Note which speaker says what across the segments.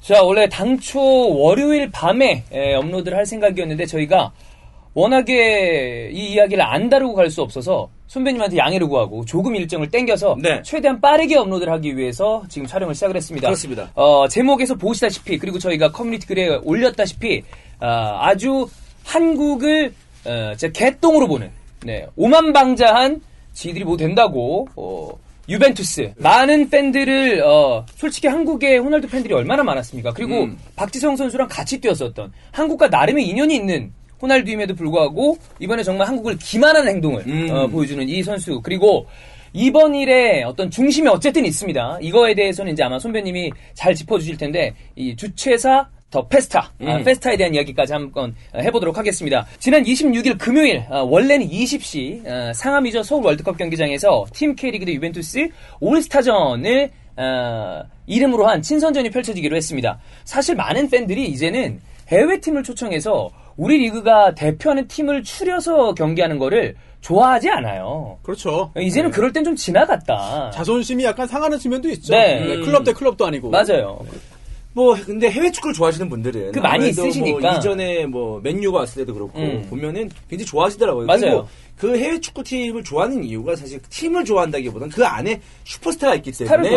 Speaker 1: 자, 원래 당초 월요일 밤에 에, 업로드를 할 생각이었는데 저희가 워낙에 이 이야기를 안 다루고 갈 수 없어서 선배님한테 양해를 구하고 조금 일정을 땡겨서
Speaker 2: 네.
Speaker 1: 최대한 빠르게 업로드를 하기 위해서 지금 촬영을 시작을 했습니다.
Speaker 2: 그렇습니다.
Speaker 1: 어, 제목에서 보시다시피 그리고 저희가 커뮤니티 글에 올렸다시피 아, 아주 한국을 어, 개똥으로 보는 네, 오만방자한 지들이 뭐 된다고 어, 유벤투스 많은 팬들을 어, 솔직히 한국에 호날두 팬들이 얼마나 많았습니까? 그리고
Speaker 2: 음.
Speaker 1: 박지성 선수랑 같이 뛰었었던 한국과 나름의 인연이 있는 호날두임에도 불구하고 이번에 정말 한국을 기만하는 행동을
Speaker 2: 음.
Speaker 1: 어, 보여주는 이 선수 그리고 이번 일에 어떤 중심이 어쨌든 있습니다. 이거에 대해서는 이제 아마 선배님이 잘 짚어주실 텐데 이 주최사 더 페스타, 아,
Speaker 2: 음.
Speaker 1: 페스타에 대한 이야기까지 한번 어, 해보도록 하겠습니다. 지난 26일 금요일, 어, 원래는 20시 어, 상암이저 서울 월드컵 경기장에서 팀 K리그 대 유벤투스 올스타전을 어, 이름으로 한 친선전이 펼쳐지기로 했습니다. 사실 많은 팬들이 이제는 해외팀을 초청해서 우리 리그가 대표하는 팀을 추려서 경기하는 거를 좋아하지 않아요.
Speaker 3: 그렇죠.
Speaker 1: 이제는
Speaker 3: 네.
Speaker 1: 그럴 땐 좀 지나갔다.
Speaker 3: 자존심이 약간 상하는 측면도 있죠.
Speaker 1: 네.
Speaker 3: 네, 클럽 대 클럽도 아니고.
Speaker 1: 맞아요.
Speaker 2: 뭐 근데 해외 축구를 좋아하시는 분들은
Speaker 1: 그 많이
Speaker 2: 아무래도
Speaker 1: 있으시니까.
Speaker 2: 뭐 이전에 뭐 맨유가 왔을 때도 그렇고
Speaker 1: 음.
Speaker 2: 보면은 굉장히 좋아하시더라고요.
Speaker 1: 맞아요.
Speaker 2: 그 해외 축구 팀을 좋아하는 이유가 사실 팀을 좋아한다기보다는 그 안에 슈퍼스타가 있기 때문에.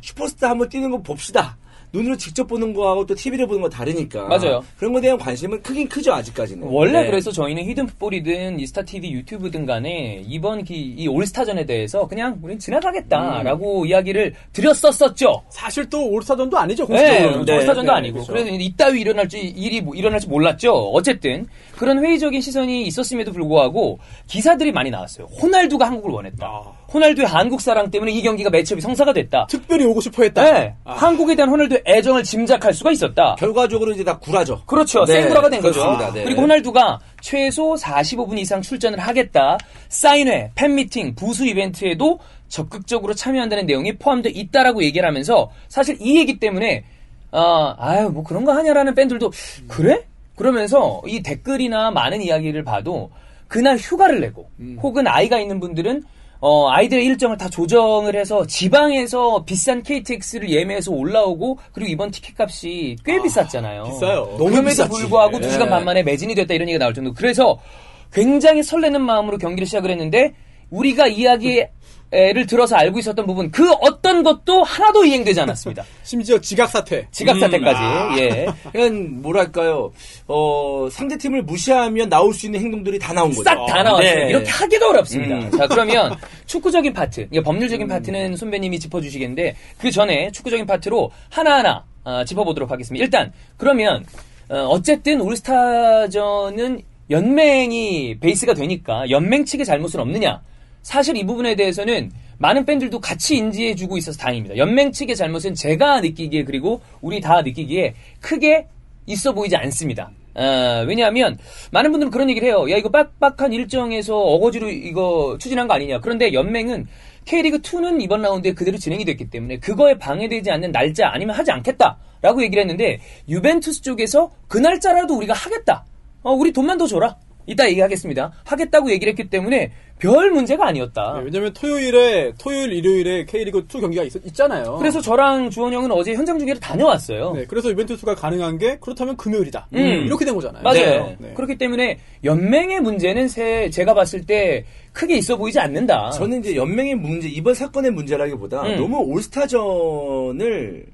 Speaker 2: 슈퍼스타 한번 뛰는 거 봅시다. 눈으로 직접 보는 거하고 또 TV로 보는 거 다르니까.
Speaker 1: 맞아요.
Speaker 2: 그런 거에 대한 관심은 크긴 크죠 아직까지는.
Speaker 1: 원래
Speaker 2: 네.
Speaker 1: 그래서 저희는 히든풋볼이든 이스타TV 유튜브든 간에 이번 기- 이 올스타전에 대해서 그냥 우린 지나가겠다라고 이야기를 드렸었었죠.
Speaker 3: 사실 또 올스타전도 아니죠.
Speaker 1: 네,
Speaker 3: 공식적으로는.
Speaker 2: 네,
Speaker 1: 올스타전도
Speaker 2: 네,
Speaker 1: 아니고.
Speaker 3: 그렇죠.
Speaker 1: 그래서 이따위 일어날지, 일이 뭐 일어날지 몰랐죠. 어쨌든, 그런 회의적인 시선이 있었음에도 불구하고, 기사들이 많이 나왔어요. 호날두가 한국을 원했다.
Speaker 3: 아.
Speaker 1: 호날두의 한국 사랑 때문에 이 경기가 매치업이 성사가 됐다.
Speaker 3: 특별히 오고 싶어 했다.
Speaker 1: 네,
Speaker 3: 아.
Speaker 1: 한국에 대한 호날두의 애정을 짐작할 수가 있었다.
Speaker 2: 결과적으로 이제 다 구라죠.
Speaker 1: 그렇죠.
Speaker 2: 네,
Speaker 1: 생구라가 된 거죠.
Speaker 2: 그렇습니다. 네.
Speaker 1: 그리고 호날두가 최소 45분 이상 출전을 하겠다. 사인회, 팬미팅, 부수 이벤트에도 적극적으로 참여한다는 내용이 포함되어 있다라고 얘기를 하면서 사실 이 얘기 때문에 아, 아유 뭐 그런 거 하냐라는 팬들도 그래? 그러면서 이 댓글이나 많은 이야기를 봐도 그날 휴가를 내고 혹은 아이가 있는 분들은 어, 아이들의 일정을 다 조정을 해서 지방에서 비싼 KTX를 예매해서 올라오고 그리고 이번 티켓 값이 꽤 비쌌잖아요.
Speaker 3: 비싸요.
Speaker 2: 너무
Speaker 1: 그럼에도
Speaker 2: 비쌌지.
Speaker 1: 불구하고
Speaker 2: 예.
Speaker 1: 2시간 반 만에 매진이 됐다 이런 얘기가 나올 정도. 그래서 굉장히 설레는 마음으로 경기를 시작을 했는데 우리가 이야기 를 들어서 알고 있었던 부분 그 어떤 것도 하나도 이행되지 않았습니다.
Speaker 3: 심지어 지각 사퇴.
Speaker 1: 지각
Speaker 2: 음,
Speaker 1: 사태까지.
Speaker 2: 아.
Speaker 1: 예.
Speaker 2: 그냥 뭐랄까요, 어 상대 팀을 무시하면 나올 수 있는 행동들이 다 나온 거죠.
Speaker 1: 싹 다 나왔어요.
Speaker 2: 네.
Speaker 1: 이렇게 하기도 어렵습니다.
Speaker 2: 음.
Speaker 1: 자, 그러면 축구적인 파트, 이게 법률적인 파트는 선배님이 짚어주시겠는데 그 전에 축구적인 파트로 하나하나 아, 짚어보도록 하겠습니다. 일단 그러면 어, 어쨌든 올스타전은 연맹이 베이스가 되니까 연맹 측의 잘못은 없느냐? 사실 이 부분에 대해서는 많은 팬들도 같이 인지해주고 있어서 다행입니다. 연맹 측의 잘못은 제가 느끼기에 그리고 우리 다 느끼기에 크게 있어 보이지 않습니다. 아, 왜냐하면 많은 분들은 그런 얘기를 해요. 야 이거 빡빡한 일정에서 어거지로 이거 추진한 거 아니냐. 그런데 연맹은 K리그 2는 이번 라운드에 그대로 진행이 됐기 때문에 그거에 방해되지 않는 날짜 아니면 하지 않겠다라고 얘기를 했는데 유벤투스 쪽에서 그 날짜라도 우리가 하겠다. 어, 우리 돈만 더 줘라. 이따 얘기하겠습니다. 하겠다고 얘기를 했기 때문에 별 문제가 아니었다.
Speaker 3: 네, 왜냐면 토요일에 토요일 일요일에 K리그 2 경기가 있, 있잖아요.
Speaker 1: 그래서 저랑 주원 형은 어제 현장 중계를 다녀왔어요.
Speaker 3: 네, 그래서 유벤투스가 가능한 게 그렇다면 금요일이다.
Speaker 1: 음.
Speaker 3: 이렇게 된 거잖아요.
Speaker 1: 맞아요.
Speaker 3: 네.
Speaker 1: 그렇기 때문에 연맹의 문제는 새, 제가 봤을 때 크게 있어 보이지 않는다.
Speaker 2: 저는 이제 연맹의 문제, 이번 사건의 문제라기보다
Speaker 1: 음.
Speaker 2: 너무 올스타전을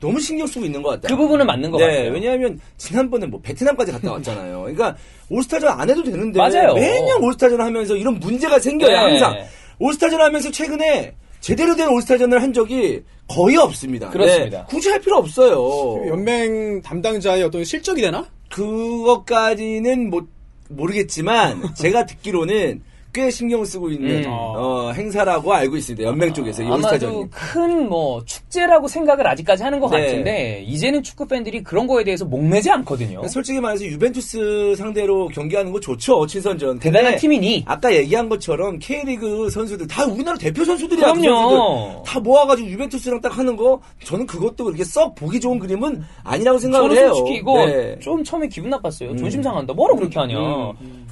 Speaker 2: 너무 신경 쓰고 있는 것 같아요.
Speaker 1: 그 부분은 맞는 것
Speaker 2: 네,
Speaker 1: 같아요.
Speaker 2: 왜냐하면 지난번에 뭐 베트남까지 갔다 왔잖아요. 그러니까 올스타전 안 해도 되는데
Speaker 1: 맞아요.
Speaker 2: 매년 올스타전 하면서 이런 문제가 생겨요.
Speaker 1: 네.
Speaker 2: 항상 올스타전 하면서 최근에 제대로 된 올스타전을 한 적이 거의 없습니다.
Speaker 1: 그렇습니다.
Speaker 2: 네, 굳이 할 필요 없어요.
Speaker 3: 그 연맹 담당자의 어떤 실적이 되나?
Speaker 2: 그것까지는 뭐 모르겠지만 제가 듣기로는 꽤 신경 쓰고 있는
Speaker 1: 음.
Speaker 2: 어, 행사라고 알고 있습니다. 연맹 쪽에서 이
Speaker 1: 아마도. 큰 뭐 축제라고 생각을 아직까지 하는 것
Speaker 2: 네.
Speaker 1: 같은데 이제는 축구 팬들이 그런 거에 대해서 목매지 않거든요.
Speaker 2: 솔직히 말해서 유벤투스 상대로 경기하는 거 좋죠 친선전.
Speaker 1: 대단한 팀이니.
Speaker 2: 아까 얘기한 것처럼 K리그 선수들 다 우리나라 대표 선수들이야. 그
Speaker 1: 그럼요.
Speaker 2: 선수들. 다 모아가지고 유벤투스랑 딱 하는 거 저는 그것도 그렇게 썩 보기 좋은 그림은 아니라고 생각을 해요.
Speaker 1: 솔직히 이거
Speaker 2: 네.
Speaker 1: 좀 처음에 기분 나빴어요. 존심 상한다. 뭐라 그렇게 하냐.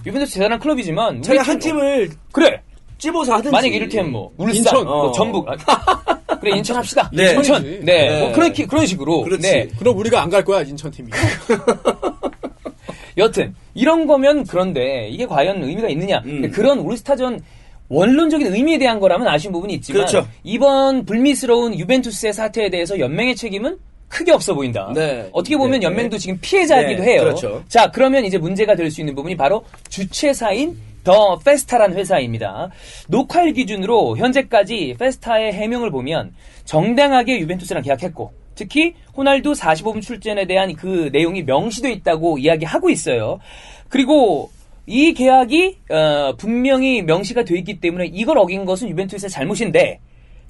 Speaker 1: 유벤투스 대단한 클럽이지만
Speaker 2: 차라리 한
Speaker 1: 팀-
Speaker 2: 팀을
Speaker 1: 그래.
Speaker 2: 찝어서 하든지.
Speaker 1: 만약 이를테면 뭐 울산,
Speaker 3: 인천,
Speaker 1: 뭐
Speaker 2: 어.
Speaker 1: 전북. 아, 그래 인천 합시다.
Speaker 2: 네.
Speaker 1: 인천. 네.
Speaker 2: 네.
Speaker 1: 뭐 그런 기- 그런 식으로.
Speaker 2: 그렇지.
Speaker 1: 네.
Speaker 3: 그럼 우리가 안 갈 거야 인천 팀이.
Speaker 1: 여튼 이런 거면 그런데 이게 과연 의미가 있느냐?
Speaker 2: 음.
Speaker 1: 그런 올스타전 원론적인 의미에 대한 거라면 아쉬운 부분이 있지만
Speaker 2: 그렇죠.
Speaker 1: 이번 불미스러운 유벤투스의 사태에 대해서 연맹의 책임은 크게 없어 보인다.
Speaker 2: 네.
Speaker 1: 어떻게 보면
Speaker 2: 네.
Speaker 1: 연맹도 지금 피해자이기도
Speaker 2: 네,
Speaker 1: 해요.
Speaker 2: 그렇죠.
Speaker 1: 자, 그러면 이제 문제가 될 수 있는 부분이 바로 주최사인 더 페스타란 회사입니다. 녹화일 기준으로 현재까지 페스타의 해명을 보면 정당하게 유벤투스랑 계약했고 특히 호날두 45분 출전에 대한 그 내용이 명시되어 있다고 이야기하고 있어요. 그리고 이 계약이 어, 분명히 명시가 되어 있기 때문에 이걸 어긴 것은 유벤투스의 잘못인데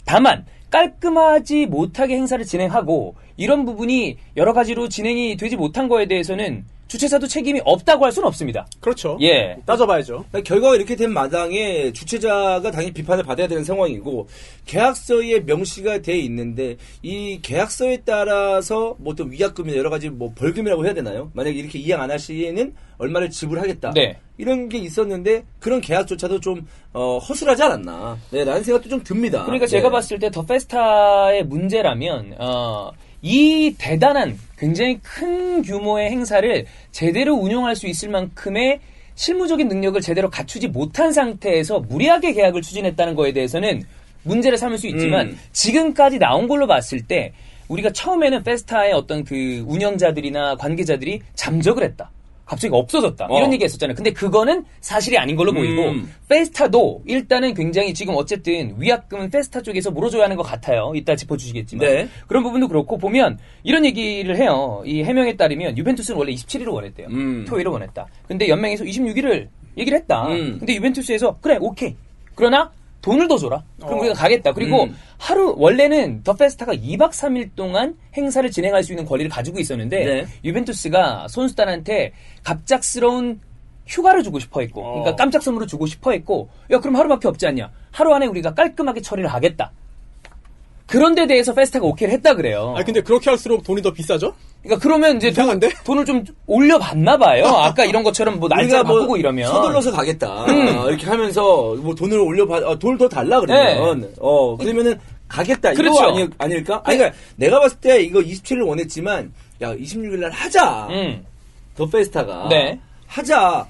Speaker 1: 다만 깔끔하지 못하게 행사를 진행하고 이런 부분이 여러 가지로 진행이 되지 못한 거에 대해서는 주최사도 책임이 없다고 할 수는 없습니다.
Speaker 3: 그렇죠.
Speaker 1: 예.
Speaker 3: 따져봐야죠.
Speaker 2: 그러니까 결과가 이렇게 된 마당에 주최자가 당연히 비판을 받아야 되는 상황이고 계약서에 명시가 돼 있는데 이 계약서에 따라서 뭐 또 위약금이나 여러 가지 뭐 벌금이라고 해야 되나요? 만약에 이렇게 이행 안 할 시에는 얼마를 지불하겠다.
Speaker 1: 네.
Speaker 2: 이런 게 있었는데 그런 계약조차도 좀 어, 허술하지 않았나. 네, 라는 생각도 좀 듭니다.
Speaker 1: 그러니까
Speaker 2: 네.
Speaker 1: 제가 봤을 때 더 페스타의 문제라면 어, 이 대단한 굉장히 큰 규모의 행사를 제대로 운영할 수 있을 만큼의 실무적인 능력을 제대로 갖추지 못한 상태에서 무리하게 계약을 추진했다는 거에 대해서는 문제를 삼을 수 있지만
Speaker 2: 음.
Speaker 1: 지금까지 나온 걸로 봤을 때 우리가 처음에는 페스타의 어떤 그 운영자들이나 관계자들이 잠적을 했다. 갑자기 없어졌다.
Speaker 2: 어.
Speaker 1: 이런 얘기 했었잖아요. 근데 그거는 사실이 아닌 걸로 보이고
Speaker 2: 음.
Speaker 1: 페스타도 일단은 굉장히 지금 어쨌든 위약금은 페스타 쪽에서 물어줘야 하는 것 같아요. 이따 짚어주시겠지만
Speaker 2: 네.
Speaker 1: 그런 부분도 그렇고 보면 이런 얘기를 해요. 이 해명에 따르면 유벤투스는 원래 27일을 원했대요.
Speaker 2: 음.
Speaker 1: 토요일을 원했다. 근데 연맹에서 26일을 얘기를 했다.
Speaker 2: 음.
Speaker 1: 근데 유벤투스에서 그래 오케이. 그러나 돈을 더 줘라. 그럼 우리가 가겠다. 그리고
Speaker 2: 음.
Speaker 1: 하루 원래는 더 페스타가 2박 3일 동안 행사를 진행할 수 있는 권리를 가지고 있었는데
Speaker 2: 네.
Speaker 1: 유벤투스가 선수단한테 갑작스러운 휴가를 주고 싶어 했고,
Speaker 3: 어.
Speaker 1: 그러니까 깜짝 선물을 주고 싶어 했고, 야, 그럼 하루밖에 없지 않냐? 하루 안에 우리가 깔끔하게 처리를 하겠다. 그런 데 대해서 페스타가 오케이를 했다 그래요.
Speaker 3: 아 근데 그렇게 할수록 돈이 더 비싸죠?
Speaker 1: 그러니까 그러면 이제
Speaker 3: 이상한데?
Speaker 1: 돈, 을좀 올려봤나 봐요. 아까 이런 것처럼 뭐 날짜
Speaker 2: 뭐
Speaker 1: 바꾸고 이러면.
Speaker 2: 서둘러서 가겠다.
Speaker 1: 음.
Speaker 2: 어, 이렇게 하면서 뭐 돈을 올려받, 어, 돈을 더 달라 그러면, 어 그러면은 가겠다. 이거
Speaker 1: 네. 그렇죠.
Speaker 2: 아니, 아닐까? 아니, 그러니까 내가 봤을 때 이거 27일 원했지만, 야 26일 날 하자.
Speaker 1: 음.
Speaker 2: 더 페스타가
Speaker 1: 네.
Speaker 2: 하자.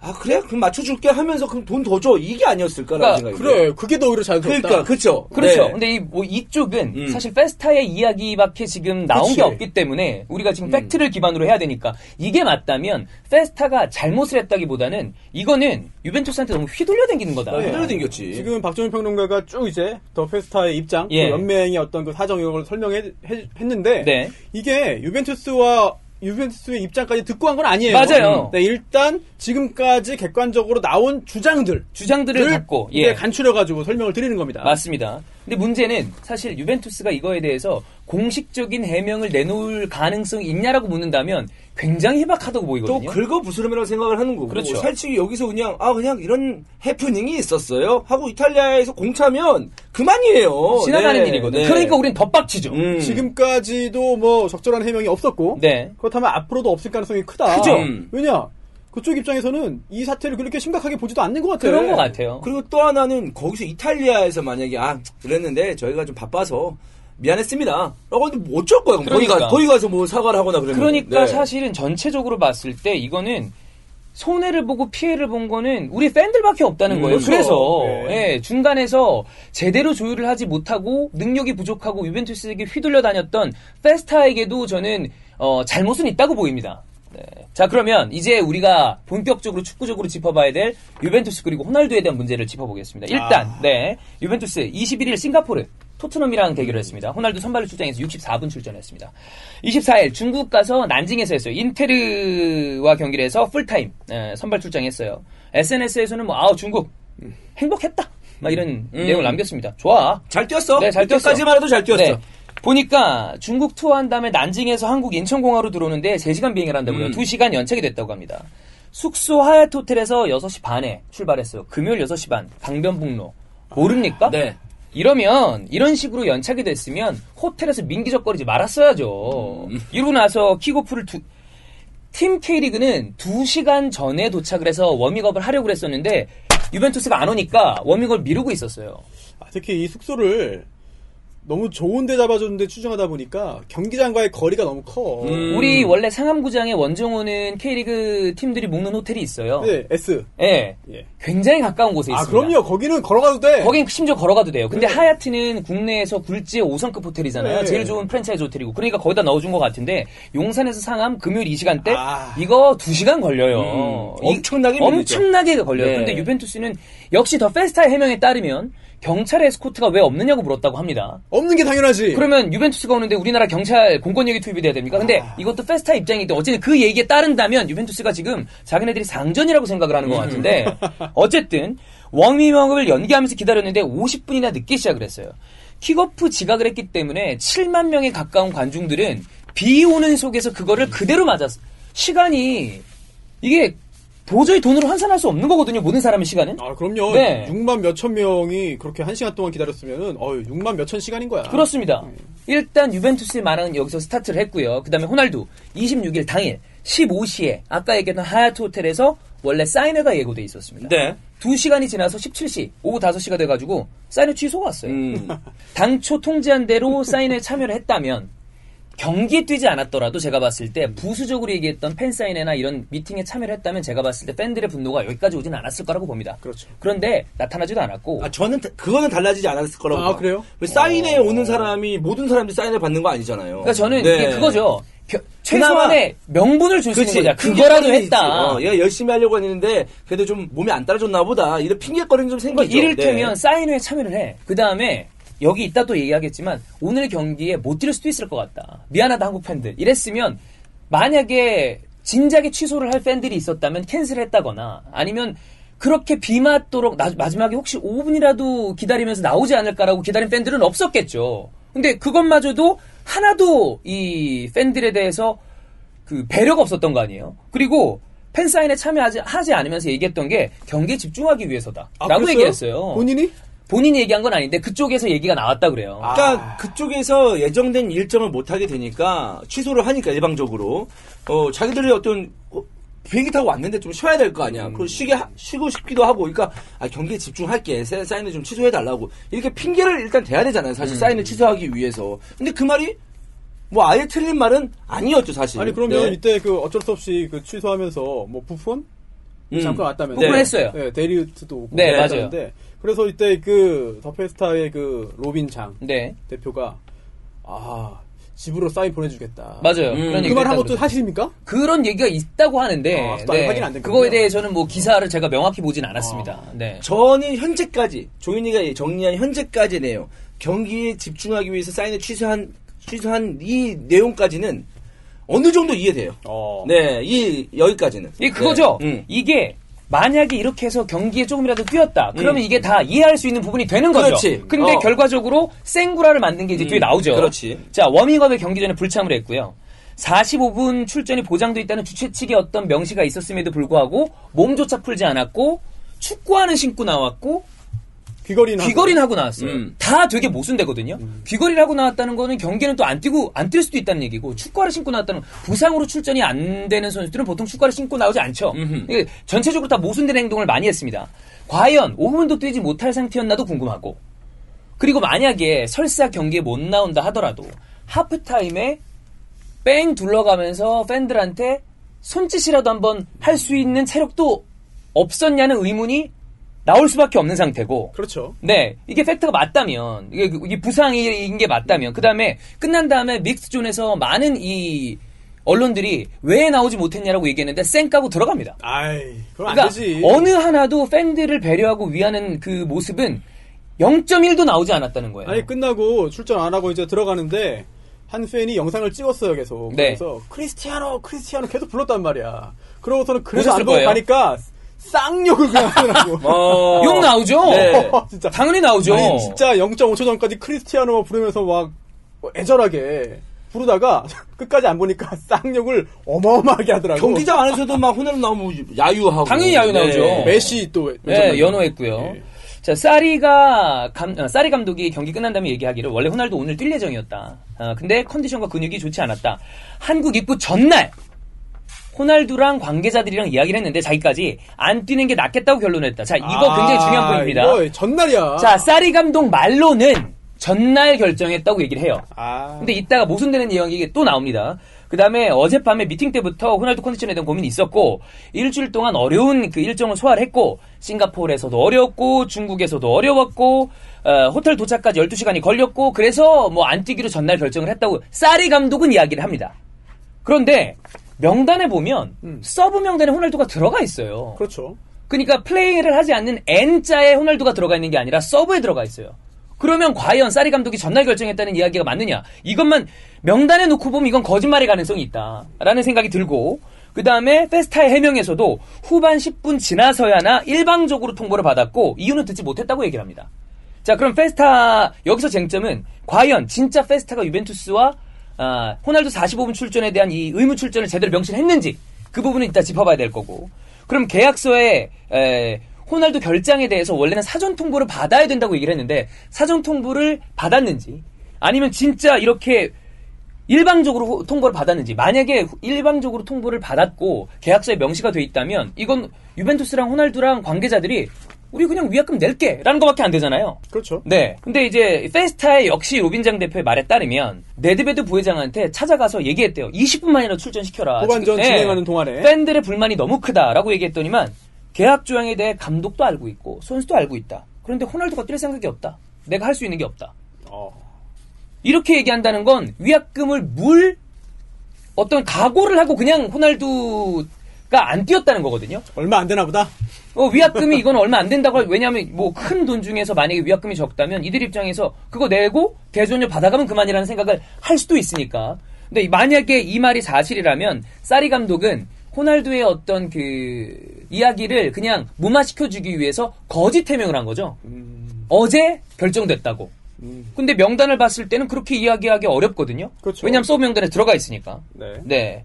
Speaker 2: 아 그래? 그럼 맞춰줄게 하면서 그럼 돈 더 줘. 이게 아니었을까라는
Speaker 1: 그러니까
Speaker 2: 생각이
Speaker 3: 그래 그게 더 오히려 자연스럽다.
Speaker 2: 그러니까 그렇죠.
Speaker 1: 그렇죠.
Speaker 2: 네.
Speaker 1: 근데 이, 뭐 이쪽은
Speaker 2: 음.
Speaker 1: 사실 페스타의 이야기밖에 지금 나온
Speaker 3: 그치.
Speaker 1: 게 없기 때문에 우리가 지금
Speaker 2: 음.
Speaker 1: 팩트를 기반으로 해야 되니까 이게 맞다면 페스타가 잘못을 했다기보다는 이거는 유벤투스한테 너무 휘둘려 댕기는 거다.
Speaker 2: 네. 휘둘러댕겼지.
Speaker 3: 지금 박정현 평론가가 쭉 이제 더 페스타의 입장,
Speaker 1: 예.
Speaker 3: 그 연맹의 어떤 그 사정 이걸 설명했는데
Speaker 1: 네.
Speaker 3: 이게 유벤투스와 유벤투스의 입장까지 듣고 한 건 아니에요.
Speaker 1: 맞아요.
Speaker 3: 네, 일단 지금까지 객관적으로 나온 주장들
Speaker 1: 주장들을 갖고
Speaker 3: 예.
Speaker 1: 예.
Speaker 3: 간추려 가지고 설명을 드리는 겁니다.
Speaker 1: 맞습니다. 근데 문제는 사실 유벤투스가 이거에 대해서 공식적인 해명을 내놓을 가능성이 있냐라고 묻는다면 굉장히 희박하다고
Speaker 2: 또
Speaker 1: 보이거든요.
Speaker 2: 긁어 부스럼이라고 생각을 하는 거고
Speaker 1: 그렇죠.
Speaker 2: 솔직히 여기서 그냥 아 그냥 이런 해프닝이 있었어요 하고 이탈리아에서 공차면 그만이에요
Speaker 1: 지나가는
Speaker 2: 네,
Speaker 1: 일이거든요.
Speaker 2: 네.
Speaker 1: 그러니까 우린 더 빡치죠.
Speaker 2: 음.
Speaker 3: 지금까지도 뭐 적절한 해명이 없었고
Speaker 1: 네.
Speaker 3: 그렇다면 앞으로도 없을 가능성이 크다.
Speaker 1: 크죠.
Speaker 2: 음.
Speaker 3: 왜냐? 그쪽 입장에서는 이 사태를 그렇게 심각하게 보지도 않는 것 같아요.
Speaker 1: 그런 것 같아요.
Speaker 2: 그리고 또 하나는 거기서 이탈리아에서 만약에 아 그랬는데 저희가 좀 바빠서 미안했습니다. 라고 하는데 뭐 어쩔 거야? 그럼 거기,
Speaker 1: 그러니까.
Speaker 2: 가, 거기 가서 뭐 사과를 하거나 그러면.
Speaker 1: 그러니까
Speaker 2: 네.
Speaker 1: 사실은 전체적으로 봤을 때 이거는 손해를 보고 피해를 본 거는 우리 팬들밖에 없다는
Speaker 2: 음,
Speaker 1: 거예요.
Speaker 2: 그렇죠.
Speaker 1: 그래서
Speaker 3: 네.
Speaker 1: 예, 중간에서 제대로 조율을 하지 못하고 능력이 부족하고 유벤투스에게 휘둘려 다녔던 페스타에게도 저는 어, 잘못은 있다고 보입니다. 네. 자 그러면 이제 우리가 본격적으로 축구적으로 짚어봐야 될 유벤투스 그리고 호날두에 대한 문제를 짚어보겠습니다. 일단
Speaker 3: 아.
Speaker 1: 네 유벤투스 21일 싱가포르 토트넘이랑 대결을 했습니다. 호날두 선발로 출장해서 64분 출전했습니다. 24일 중국 가서 난징에서 했어요. 인테르와 경기를 해서 풀타임 예, 선발 출장했어요. SNS에서는 뭐 아우 중국 행복했다. 막 이런
Speaker 2: 음.
Speaker 1: 내용을 남겼습니다. 좋아.
Speaker 2: 잘 뛰었어.
Speaker 1: 네, 잘 뛰었어.
Speaker 2: 까지만 해도 잘 뛰었어.
Speaker 1: 네. 보니까 중국 투어한 다음에 난징에서 한국 인천공항으로 들어오는데 3시간 비행을 한다고요.
Speaker 2: 음.
Speaker 1: 2시간 연착이 됐다고 합니다. 숙소 하얏 호텔에서 6시 반에 출발했어요. 금요일 6시 반 강변북로. 모릅니까?
Speaker 2: 네.
Speaker 1: 이러면 이런 식으로 연착이 됐으면 호텔에서 민기적거리지 말았어야죠. 이러고 나서 킥오프를 두, 팀 K리그는 2시간 전에 도착을 해서 워밍업을 하려고 그랬었는데 유벤투스가 안 오니까 워밍업을 미루고 있었어요.
Speaker 3: 아, 특히 이 숙소를 너무 좋은데 잡아줬는데 추정하다 보니까 경기장과의 거리가 너무 커.
Speaker 2: 음.
Speaker 1: 우리 원래 상암구장에 원정호는 K리그 팀들이 묵는 호텔이 있어요.
Speaker 3: 네, S.
Speaker 1: 예.
Speaker 3: 예.
Speaker 1: 굉장히 가까운 곳에
Speaker 3: 아,
Speaker 1: 있습니다.
Speaker 3: 그럼요. 거기는 걸어가도 돼.
Speaker 1: 거긴 심지어 걸어가도 돼요. 근데
Speaker 3: 네.
Speaker 1: 하얏트는 국내에서 굴지의 5성급 호텔이잖아요.
Speaker 3: 네.
Speaker 1: 제일 좋은 프랜차이즈 호텔이고. 그러니까 거기다 넣어준 것 같은데 용산에서 상암 금요일 이 시간대
Speaker 3: 아.
Speaker 1: 이거 2시간 걸려요.
Speaker 2: 음,
Speaker 1: 이-
Speaker 2: 엄청나게 밀리죠.
Speaker 1: 엄청나게 걸려요.
Speaker 2: 네.
Speaker 1: 근데 유벤투스는 역시 더 페스타의 해명에 따르면 경찰 에스코트가 왜 없느냐고 물었다고 합니다.
Speaker 3: 없는 게 당연하지.
Speaker 1: 그러면 유벤투스가 오는데 우리나라 경찰 공권력이 투입이 돼야 됩니까? 근데
Speaker 3: 아.
Speaker 1: 이것도 페스타 입장이기 때문에 어쨌든 그 얘기에 따른다면 유벤투스가 지금 자기네들이 상전이라고 생각을 하는 것
Speaker 3: 음.
Speaker 1: 같은데 어쨌든 왕미명을 연기하면서 기다렸는데 50분이나 늦게 시작을 했어요. 킥오프 지각을 했기 때문에 7만 명에 가까운 관중들은 비 오는 속에서 그거를 그대로 맞았어. 시간이 이게 도저히 돈으로 환산할 수 없는 거거든요. 모든 사람의 시간은.
Speaker 3: 아, 그럼요.
Speaker 1: 네.
Speaker 3: 6만 몇천 명이 그렇게 한 시간 동안 기다렸으면은, 어유 6만 몇천 시간인 거야.
Speaker 1: 그렇습니다. 일단 유벤투스의 만은 여기서 스타트를 했고요. 그 다음에 호날두 26일 당일 15시에 아까 얘기했던 하얏트 호텔에서 원래 사인회가 예고돼 있었습니다.
Speaker 2: 네.
Speaker 1: 2시간이 지나서 17시, 오후 5시가 돼가지고 사인회 취소가 왔어요.
Speaker 2: 음.
Speaker 1: 당초 통지한 대로 사인회에 참여를 했다면 경기에 뛰지 않았더라도 제가 봤을 때 부수적으로 얘기했던 팬 사인회나 이런 미팅에 참여를 했다면 제가 봤을 때 팬들의 분노가 여기까지 오진 않았을 거라고 봅니다.
Speaker 3: 그렇죠.
Speaker 1: 그런데 나타나지도 않았고
Speaker 2: 아, 저는 다- 그거는 달라지지 않았을 거라고.
Speaker 3: 아,
Speaker 2: 봐요.
Speaker 3: 그래요?
Speaker 2: 왜 사인회 오는 사람이 모든 사람들이 사인회 받는 거 아니잖아요.
Speaker 1: 그러니까 저는
Speaker 2: 네.
Speaker 1: 이게 그거죠. 겨- 최소한의 명분을 줄 수 있는
Speaker 2: 그치.
Speaker 1: 거죠. 그거라도 했다.
Speaker 2: 어, 얘가 열심히 하려고 했는데 그래도 좀 몸이 안 따라줬나 보다. 이런 핑계거리는 좀 생기죠.
Speaker 1: 그러니까 이를테면
Speaker 2: 네.
Speaker 1: 사인회에 참여를 해. 그 다음에 여기 이따 또 얘기하겠지만 오늘 경기에 못 뛰를 수도 있을 것 같다. 미안하다 한국 팬들. 이랬으면 만약에 진작에 취소를 할 팬들이 있었다면 캔슬했다거나 아니면 그렇게 비 맞도록 나- 마지막에 혹시 5분이라도 기다리면서 나오지 않을까라고 기다린 팬들은 없었겠죠. 근데 그것마저도 하나도 이 팬들에 대해서 그 배려가 없었던 거 아니에요. 그리고 팬사인에 참여하지 하지 않으면서 얘기했던 게 경기에 집중하기 위해서다.
Speaker 3: 아,
Speaker 1: 라고
Speaker 3: 그랬어요?
Speaker 1: 얘기했어요.
Speaker 3: 본인이?
Speaker 1: 본인이 얘기한 건 아닌데 그쪽에서 얘기가 나왔다 그래요.
Speaker 3: 아.
Speaker 2: 그러니까 그쪽에서 예정된 일정을 못 하게 되니까 취소를 하니까 일방적으로 어 자기들이 어떤 어, 비행기 타고 왔는데 좀 쉬어야 될 거 아니야. 그리고 쉬게 하- 쉬고 싶기도 하고, 그러니까 아, 경기에 집중할게. 사- 사인을 좀 취소해 달라고 이렇게 핑계를 일단 대야 되잖아요. 사실 사인을 취소하기 위해서. 근데 그 말이 뭐 아예 틀린 말은 아니었죠, 사실.
Speaker 3: 아니, 그러면
Speaker 2: 네.
Speaker 3: 이때 그 어쩔 수 없이 그 취소하면서 뭐 부폰?
Speaker 2: 음.
Speaker 3: 잠깐 왔다면서.
Speaker 1: 부폰했어요.
Speaker 3: 네, 데리흐트도 오고.
Speaker 1: 네,
Speaker 3: 그랬었는데 그래서 이때 그 더페스타의 그 로빈 장
Speaker 1: 네.
Speaker 3: 대표가 아, 집으로 사인 보내주겠다.
Speaker 1: 맞아요.
Speaker 2: 음.
Speaker 1: 그런
Speaker 3: 그
Speaker 1: 얘기가
Speaker 3: 말한
Speaker 1: 있다고
Speaker 3: 것도. 사실입니까?
Speaker 1: 그런 얘기가 있다고 하는데
Speaker 3: 아, 또 확인 안된
Speaker 1: 그거에
Speaker 3: 거군요.
Speaker 1: 대해서는 뭐 기사를 제가 명확히 보진 않았습니다. 네.
Speaker 2: 저는 현재까지 종윤이가 정리한 현재까지네요. 경기에 집중하기 위해서 사인을 취소한 취소한 이 내용까지는 어느 정도 이해돼요.
Speaker 3: 어.
Speaker 2: 네, 이 여기까지는.
Speaker 1: 이게 그거죠.
Speaker 2: 네. 음.
Speaker 1: 이게 만약에 이렇게 해서 경기에 조금이라도 뛰었다. 그러면
Speaker 2: 음.
Speaker 1: 이게 다 이해할 수 있는 부분이 되는 거죠.
Speaker 2: 그렇지.
Speaker 1: 근데
Speaker 2: 어.
Speaker 1: 결과적으로 생구라를 만든 게 이제 뒤에 나오죠.
Speaker 2: 그렇지.
Speaker 1: 자, 워밍업의 경기 전에 불참을 했고요. 45분 출전이 보장돼 있다는 주최 측의 어떤 명시가 있었음에도 불구하고 몸조차 풀지 않았고 축구화는 신고 나왔고
Speaker 3: 귀걸이는
Speaker 1: 귀걸이는 하고 나왔어요.
Speaker 2: 음.
Speaker 1: 다 되게 모순되거든요. 귀걸이를 하고 나왔다는 거는 경기는 또 안 뛰고 안 뛸 수도 있다는 얘기고 축구화를 신고 나왔다는 부상으로 출전이 안 되는 선수들은 보통 축구화를 신고 나오지 않죠. 전체적으로 다 모순된 행동을 많이 했습니다. 과연 5분도 뛰지 못할 상태였나도 궁금하고 그리고 만약에 설사 경기에 못 나온다 하더라도 하프타임에 뺑 둘러가면서 팬들한테 손짓이라도 한번 할 수 있는 체력도 없었냐는 의문이 나올 수밖에 없는 상태고
Speaker 3: 그렇죠.
Speaker 1: 네, 이게 팩트가 맞다면, 이게, 이게 부상인 게 맞다면, 그 다음에 끝난 다음에 믹스존에서 많은 이 언론들이 왜 나오지 못했냐라고 얘기했는데 쌩 까고 들어갑니다.
Speaker 3: 아이, 그럼 안
Speaker 1: 그러니까
Speaker 3: 되지.
Speaker 1: 어느 하나도 팬들을 배려하고 위하는 그 모습은 0.1도 나오지 않았다는 거예요.
Speaker 3: 아니 끝나고 출전 안 하고 이제 들어가는데 한 팬이 영상을 찍었어요 계속.
Speaker 1: 네.
Speaker 3: 그래서 크리스티아노 크리스티아노 계속 불렀단 말이야. 그러고서는 그래서 안 보고
Speaker 1: 거예요.
Speaker 3: 가니까 쌍욕을 그냥 하더라고.
Speaker 2: 어.
Speaker 1: 욕 나오죠?
Speaker 2: 네.
Speaker 3: 진짜.
Speaker 1: 당연히 나오죠.
Speaker 3: 아니 진짜 0.5초 전까지 크리스티아노 부르면서 막 애절하게 부르다가 끝까지 안 보니까 쌍욕을 어마어마하게 하더라고.
Speaker 2: 경기장 안에서도 막 호날두 나오면 야유하고.
Speaker 1: 당연히 야유 나오죠.
Speaker 2: 네.
Speaker 3: 메시 또
Speaker 1: 네, 연호했고요.
Speaker 3: 예.
Speaker 1: 자, 사리가 감, 어, 사리 감독이 경기 끝난 다음에 얘기하기를 원래 호날두 오늘 뛸 예정이었다. 어, 근데 컨디션과 근육이 좋지 않았다. 한국 입구 전날 호날두랑 관계자들이랑 이야기를 했는데 자기까지 안 뛰는 게 낫겠다고 결론했다. 자, 이거 굉장히 중요한 포인트입니다.
Speaker 3: 아, 이거 전날이야.
Speaker 1: 자, 사리 감독 말로는 전날 결정했다고 얘기를 해요.
Speaker 3: 아.
Speaker 1: 근데 이따가 모순되는 이야기가 또 나옵니다. 그 다음에 어젯밤에 미팅 때부터 호날두 컨디션에 대한 고민이 있었고, 일주일 동안 어려운 그 일정을 소화를 했고, 싱가포르에서도 어려웠고, 중국에서도 어려웠고, 어, 호텔 도착까지 12시간이 걸렸고, 그래서 뭐 안 뛰기로 전날 결정을 했다고 사리 감독은 이야기를 합니다. 그런데 명단에 보면
Speaker 3: 음.
Speaker 1: 서브 명단에 호날두가 들어가 있어요.
Speaker 3: 그렇죠.
Speaker 1: 그러니까 플레이를 하지 않는 N자에 호날두가 들어가 있는 게 아니라 서브에 들어가 있어요. 그러면 과연 사리 감독이 전날 결정했다는 이야기가 맞느냐? 이것만 명단에 놓고 보면 이건 거짓말의 가능성이 있다라는 생각이 들고 그 다음에 페스타의 해명에서도 후반 10분 지나서야나 일방적으로 통보를 받았고 이유는 듣지 못했다고 얘기를 합니다. 자 그럼 페스타 여기서 쟁점은 과연 진짜 페스타가 유벤투스와 아, 호날두 45분 출전에 대한 이 의무 출전을 제대로 명시했는지 그 부분은 이따 짚어봐야 될 거고. 그럼 계약서에 에, 호날두 결장에 대해서 원래는 사전 통보를 받아야 된다고 얘기를 했는데 사전 통보를 받았는지 아니면 진짜 이렇게 일방적으로 호- 통보를 받았는지 만약에 후- 일방적으로 통보를 받았고 계약서에 명시가 돼 있다면 이건 유벤투스랑 호날두랑 관계자들이 우리 그냥 위약금 낼게 라는 것밖에 안 되잖아요.
Speaker 3: 그렇죠.
Speaker 1: 네. 근데 이제 페스타의 역시 로빈장 대표의 말에 따르면 네드베드 부회장한테 찾아가서 얘기했대요. 20분만이라도 출전시켜라.
Speaker 3: 후반전
Speaker 1: 지금,
Speaker 3: 진행하는 동안에.
Speaker 1: 팬들의 불만이 너무 크다라고 얘기했더니만 계약 조항에 대해 감독도 알고 있고 선수도 알고 있다. 그런데 호날두가 뛸 생각이 없다. 내가 할 수 있는 게 없다.
Speaker 3: 어.
Speaker 1: 이렇게 얘기한다는 건 위약금을 물 어떤 각오를 하고 그냥 호날두가 안 뛰었다는 거거든요.
Speaker 3: 얼마 안 되나 보다.
Speaker 1: 어, 위약금이 이건 얼마 안 된다고 할, 왜냐하면 뭐 큰 돈 중에서 만약에 위약금이 적다면 이들 입장에서 그거 내고 대전료 받아가면 그만이라는 생각을 할 수도 있으니까. 근데 만약에 이 말이 사실이라면 사리 감독은 호날두의 어떤 그 이야기를 그냥 무마시켜주기 위해서 거짓 해명을 한 거죠. 어제 결정됐다고. 근데 명단을 봤을 때는 그렇게 이야기하기 어렵거든요.
Speaker 3: 그렇죠.
Speaker 1: 왜냐하면 서브 명단에 들어가 있으니까.
Speaker 3: 네.
Speaker 1: 네.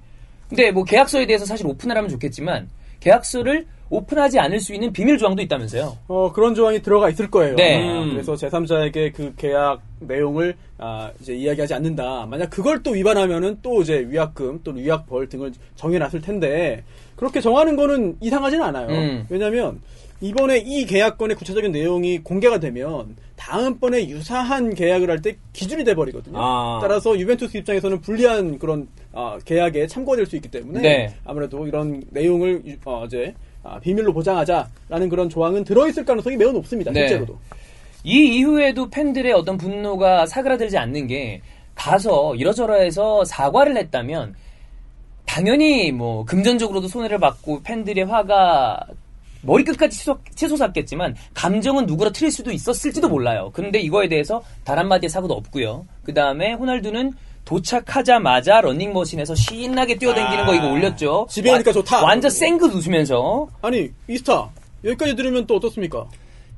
Speaker 1: 근데 뭐 계약서에 대해서 사실 오픈을 하면 좋겠지만 계약서를 오픈하지 않을 수 있는 비밀 조항도 있다면서요.
Speaker 3: 어, 그런 조항이 들어가 있을 거예요.
Speaker 1: 네.
Speaker 3: 아,
Speaker 1: 음.
Speaker 3: 그래서 제3자에게 그 계약 내용을 아, 이제 이야기하지 않는다. 만약 그걸 또 위반하면은 또 이제 위약금 또 위약벌 등을 정해놨을 텐데 그렇게 정하는 거는 이상하지는 않아요.
Speaker 1: 음.
Speaker 3: 왜냐하면 이번에 이 계약건의 구체적인 내용이 공개가 되면 다음번에 유사한 계약을 할 때 기준이 돼버리거든요.
Speaker 2: 아.
Speaker 3: 따라서 유벤투스 입장에서는 불리한 그런 아, 계약에 참고가 될 수 있기 때문에
Speaker 1: 네.
Speaker 3: 아무래도 이런 내용을 유- 어, 이제 아, 비밀로 보장하자라는 그런 조항은 들어있을 가능성이 매우 높습니다.
Speaker 1: 네.
Speaker 3: 실제로도.
Speaker 1: 이 이후에도 팬들의 어떤 분노가 사그라들지 않는 게 가서 이러저러해서 사과를 했다면 당연히 뭐 금전적으로도 손해를 받고 팬들의 화가 머리끝까지 치솟, 치솟았겠지만 감정은 누구라 틀릴 수도 있었을지도 몰라요. 그런데 이거에 대해서 단 한마디의 사고도 없고요. 그 다음에 호날두는 도착하자마자 런닝머신에서 신나게 뛰어다니는 거 이거 올렸죠.
Speaker 3: 집에 오니까
Speaker 1: 완-
Speaker 3: 좋다.
Speaker 1: 완전 생긋 웃으면서
Speaker 3: 아니 이스타 여기까지 들으면 또 어떻습니까?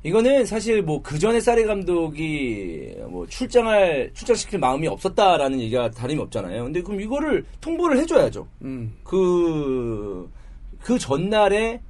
Speaker 2: 이거는 사실 뭐 그 전에 사리 감독이 뭐 출장할 출장시킬 마음이 없었다라는 얘기가 다름이 없잖아요. 근데 그럼 이거를 통보를 해줘야죠.
Speaker 3: 음.
Speaker 2: 그, 그 전날에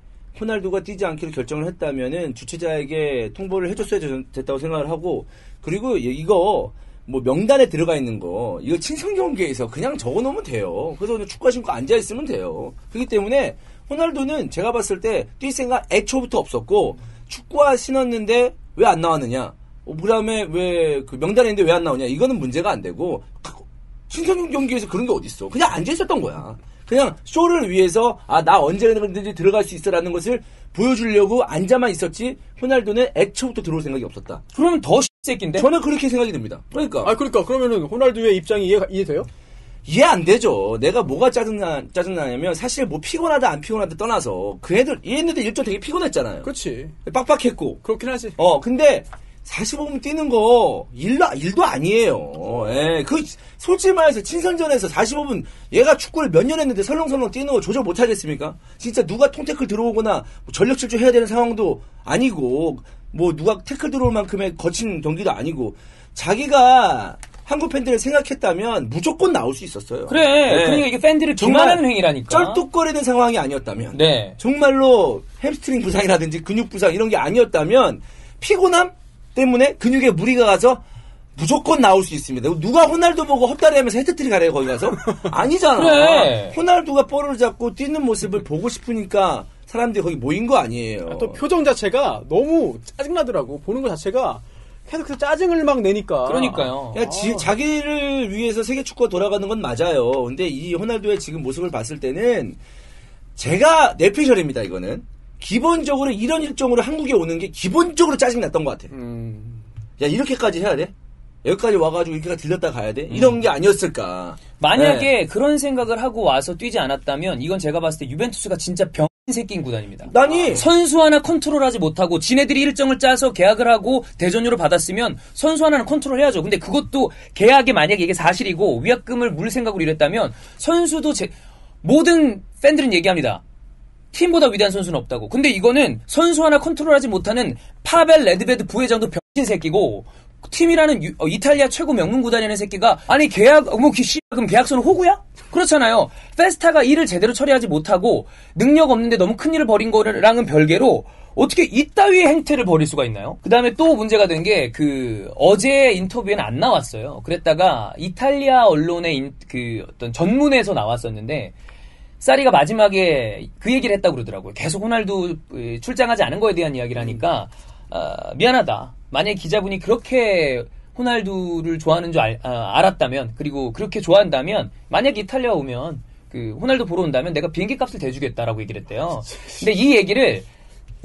Speaker 2: 호날두가 뛰지 않기로 결정을 했다면은 주최자에게 통보를 해줬어야 되- 됐다고 생각을 하고 그리고 이- 이거 뭐 명단에 들어가 있는 거 이거 친선 경기에서 그냥 적어 놓으면 돼요. 그래서 그냥 축구화 신고 앉아 있으면 돼요. 그렇기 때문에 호날두는 제가 봤을 때 뛸 생각 애초부터 없었고 축구화 신었는데 왜 안 나왔느냐? 어, 그다음에 왜 그 명단에 있는데 왜 안 나오냐? 이거는 문제가 안 되고 신선 경기에서 그런 게 어딨어. 그냥 앉아 있었던 거야. 그냥 쇼를 위해서 아 나 언제든지 들어갈 수 있어라는 것을 보여주려고 앉아만 있었지 호날두는 애초부터 들어올 생각이 없었다.
Speaker 1: 그러면 더 새끼인데
Speaker 2: 저는 그렇게 생각이 듭니다. 그러니까
Speaker 3: 아 그러니까 그러면은 호날두의 입장이 이해 이해돼요?
Speaker 2: 이해 안 되죠. 내가 뭐가 짜증나 짜증나냐면 사실 뭐 피곤하다 안 피곤하다 떠나서 그 애들 이 애들 일정 되게 피곤했잖아요.
Speaker 3: 그렇지.
Speaker 2: 빡빡했고
Speaker 3: 그렇긴 하지.
Speaker 2: 어, 근데 45분 뛰는 거 일도 일도 아니에요. 예, 그 솔직히 말해서 친선전에서 45분 얘가 축구를 몇 년 했는데 설렁설렁 뛰는 거 조절 못 하겠습니까? 진짜 누가 통태클 들어오거나 뭐 전력 질주 해야 되는 상황도 아니고 뭐 누가 태클 들어올 만큼의 거친 경기도 아니고 자기가 한국 팬들을 생각했다면 무조건 나올 수 있었어요.
Speaker 1: 그래
Speaker 2: 예.
Speaker 1: 그러니까 이게 팬들을 기만하는 행위라니까
Speaker 2: 쩔뚝거리는 상황이 아니었다면
Speaker 1: 네
Speaker 2: 정말로 햄스트링 부상이라든지 근육 부상 이런 게 아니었다면 피곤함 때문에 근육에 무리가 가서 무조건 나올 수 있습니다. 누가 호날두 보고 헛다리 하면서 해트트릭 하래요, 거기 가서? 아니잖아.
Speaker 1: 그래.
Speaker 2: 호날두가 볼을 잡고 뛰는 모습을 보고 싶으니까 사람들이 거기 모인 거 아니에요.
Speaker 3: 또 표정 자체가 너무 짜증나더라고. 보는 것 자체가 계속해서 짜증을 막 내니까.
Speaker 1: 그러니까요.
Speaker 2: 그러니까 지- 자기를 위해서 세계 축구가 돌아가는 건 맞아요. 근데 이 호날두의 지금 모습을 봤을 때는 제가 내 피셜입니다. 이거는 기본적으로 이런 일정으로 한국에 오는 게 기본적으로 짜증 났던 것 같아.
Speaker 3: 음.
Speaker 2: 야 이렇게까지 해야 돼? 여기까지 와가지고 이렇게까지 들렸다 가야 돼? 이런 게 아니었을까?
Speaker 1: 만약에
Speaker 2: 네.
Speaker 1: 그런 생각을 하고 와서 뛰지 않았다면 이건 제가 봤을 때 유벤투스가 진짜 병 새끼인 구단입니다.
Speaker 2: 난이
Speaker 1: 선수 하나 컨트롤하지 못하고 지네들이 일정을 짜서 계약을 하고 대전료를 받았으면 선수 하나는 컨트롤해야죠. 근데 그것도 계약이 만약에 이게 사실이고 위약금을 물 생각으로 이랬다면 선수도 제, 모든 팬들은 얘기합니다. 팀보다 위대한 선수는 없다고. 근데 이거는 선수 하나 컨트롤하지 못하는 파벨 네드베드 부회장도 병신 새끼고 팀이라는 유- 어, 이탈리아 최고 명문 구단이라는 새끼가 아니 계약 뭐 기- 씨, 그럼 계약서는 호구야? 그렇잖아요. 페스타가 일을 제대로 처리하지 못하고 능력 없는데 너무 큰 일을 벌인 거랑은 별개로 어떻게 이따위의 행태를 벌일 수가 있나요? 그 다음에 또 문제가 된 게 그 어제 인터뷰에는 안 나왔어요. 그랬다가 이탈리아 언론의 인- 그 어떤 전문에서 나왔었는데 사리가 마지막에 그 얘기를 했다고 그러더라고요. 계속 호날두 에, 출장하지 않은 거에 대한 이야기를 하니까 아, 미안하다. 만약 기자분이 그렇게 호날두를 좋아하는 줄 알, 았다면 그리고 그렇게 좋아한다면 만약 이탈리아 오면 그 호날두 보러 온다면 내가 비행기 값을 대주겠다라고 얘기를 했대요. 근데 이 얘기를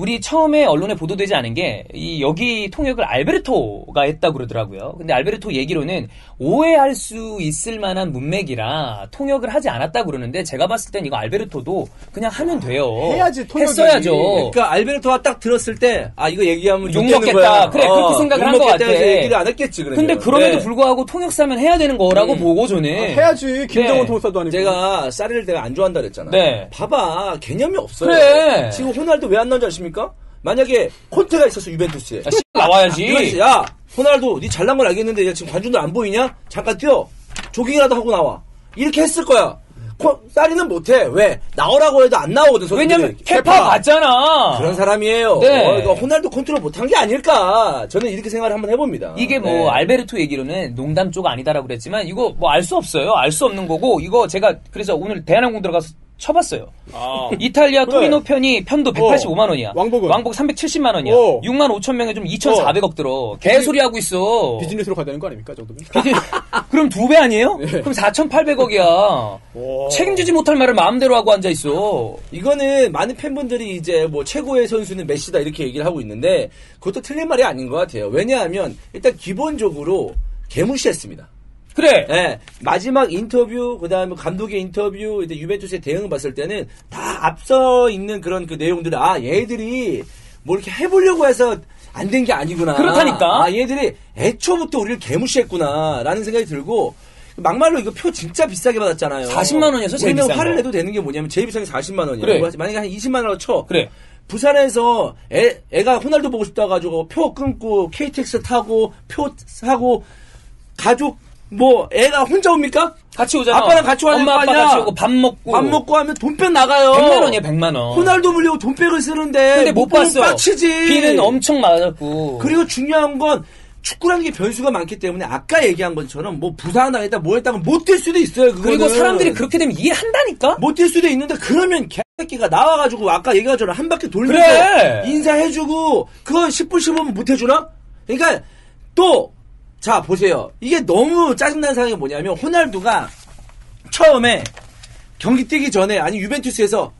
Speaker 1: 우리 처음에 언론에 보도되지 않은 게 이 여기 통역을 알베르토가 했다고 그러더라고요. 근데 알베르토 얘기로는 오해할 수 있을 만한 문맥이라 통역을 하지 않았다고 그러는데 제가 봤을 땐 이거 알베르토도 그냥 하면 돼요.
Speaker 3: 해야지, 통역이.
Speaker 1: 했어야죠.
Speaker 2: 그러니까 알베르토가 딱 들었을 때 아 이거 얘기하면 욕욕 먹겠다.
Speaker 1: 먹겠다. 그래, 그렇게 생각을 한것
Speaker 2: 욕먹겠다 해서
Speaker 1: 같아.
Speaker 2: 얘기를 안 했겠지. 그러면.
Speaker 1: 근데 그럼에도
Speaker 2: 네.
Speaker 1: 불구하고 통역사면 해야 되는 거라고 보고 저는
Speaker 3: 아, 해야지. 김정은
Speaker 1: 네.
Speaker 3: 통사도 아니고.
Speaker 2: 제가 쌀을 내가 안 좋아한다 그랬잖아.
Speaker 1: 네.
Speaker 2: 봐봐 개념이 없어요.
Speaker 1: 그래.
Speaker 2: 지금 호날두 왜 안 나온지 아십니까? 만약에 콘테가 있었어 유벤투스에.
Speaker 1: 아, 씨, 나와야지.
Speaker 2: 이거지. 야 호날두 니 잘난 건 알겠는데 야, 지금 관중들 안 보이냐? 잠깐 뛰어. 조깅이라도 하고 나와. 이렇게 했을 거야. 코- 쌀이는 못해. 왜? 나오라고 해도 안 나오거든.
Speaker 1: 왜냐면 케파 봤잖아.
Speaker 2: 그런 사람이에요.
Speaker 1: 네.
Speaker 2: 어, 그러니까 호날두 컨트롤 못한 게 아닐까. 저는 이렇게 생각을 한번 해봅니다.
Speaker 1: 이게 뭐
Speaker 2: 네.
Speaker 1: 알베르토 얘기로는 농담 쪽 아니다라고 그랬지만 이거 뭐 알 수 없어요. 알 수 없는 거고 이거 제가 그래서 오늘 대한항공 들어가서 쳐봤어요.
Speaker 3: 아.
Speaker 1: 이탈리아
Speaker 3: 그래.
Speaker 1: 토리노 편이 편도 185만 원이야.
Speaker 3: 왕복은?
Speaker 1: 왕복 370만 원이야.
Speaker 3: 어.
Speaker 1: 6만 5천 명에 좀 2,400억 들어. 개소리 하고 있어.
Speaker 3: 비즈니스로 가야 되는 거 아닙니까, 저 정도면?
Speaker 1: 그럼 두 배 아니에요?
Speaker 3: 네.
Speaker 1: 그럼 4,800억이야. 책임지지 못할 말을 마음대로 하고 앉아 있어.
Speaker 2: 이거는 많은 팬분들이 이제 뭐 최고의 선수는 메시다 이렇게 얘기를 하고 있는데 그것도 틀린 말이 아닌 것 같아요. 왜냐하면 일단 기본적으로 개무시했습니다.
Speaker 1: 그래.
Speaker 2: 예, 마지막 인터뷰, 그 다음에 감독의 인터뷰, 이제 유벤투스의 대응을 봤을 때는 다 앞서 있는 그런 그 내용들을, 아, 얘들이 뭐 이렇게 해보려고 해서 안 된 게 아니구나.
Speaker 1: 그렇다니까.
Speaker 2: 아, 얘들이 애초부터 우리를 개무시했구나. 라는 생각이 들고, 막말로 이거 표 진짜 비싸게 받았잖아요.
Speaker 1: 40만 원이어서 제일 비싼
Speaker 2: 화를
Speaker 1: 거.
Speaker 2: 내도 되는 게 뭐냐면 제일 비싼 게 40만 원이에요.
Speaker 1: 그래.
Speaker 2: 만약에 한 20만 원으로 쳐.
Speaker 1: 그래.
Speaker 2: 부산에서 애, 애가 호날두 보고 싶다 가지고 표 끊고 KTX 타고 표 사고 가족 뭐 애가 혼자 옵니까?
Speaker 1: 같이 오잖아.
Speaker 2: 아빠랑 같이 와야
Speaker 1: 엄마 아빠? 같이 오고 밥 먹고.
Speaker 2: 밥 먹고 하면 돈백 나가요.
Speaker 1: 100만 원이야, 100만 원.
Speaker 2: 호날두 물리고 돈백을 쓰는데
Speaker 1: 근데 못 봤어.
Speaker 2: 빡치지.
Speaker 1: 비는 엄청 맞았고.
Speaker 2: 그리고 중요한 건 축구라는 게 변수가 많기 때문에 아까 얘기한 것처럼 뭐 부상당했다 뭐 했다가 못뛸 수도 있어요. 그거는.
Speaker 1: 그리고 사람들이 그렇게 되면 이해한다니까?
Speaker 2: 못 뛸 수도 있는데 그러면 개새끼가 나와가지고 아까 얘기한 것처럼 한 바퀴 돌면서
Speaker 1: 그래.
Speaker 2: 인사해주고 그거 10분 15분 못 해주나? 그러니까 또 자 보세요 이게 너무 짜증나는 상황이 뭐냐면 호날두가 처음에 경기 뛰기 전에 아니 유벤투스에서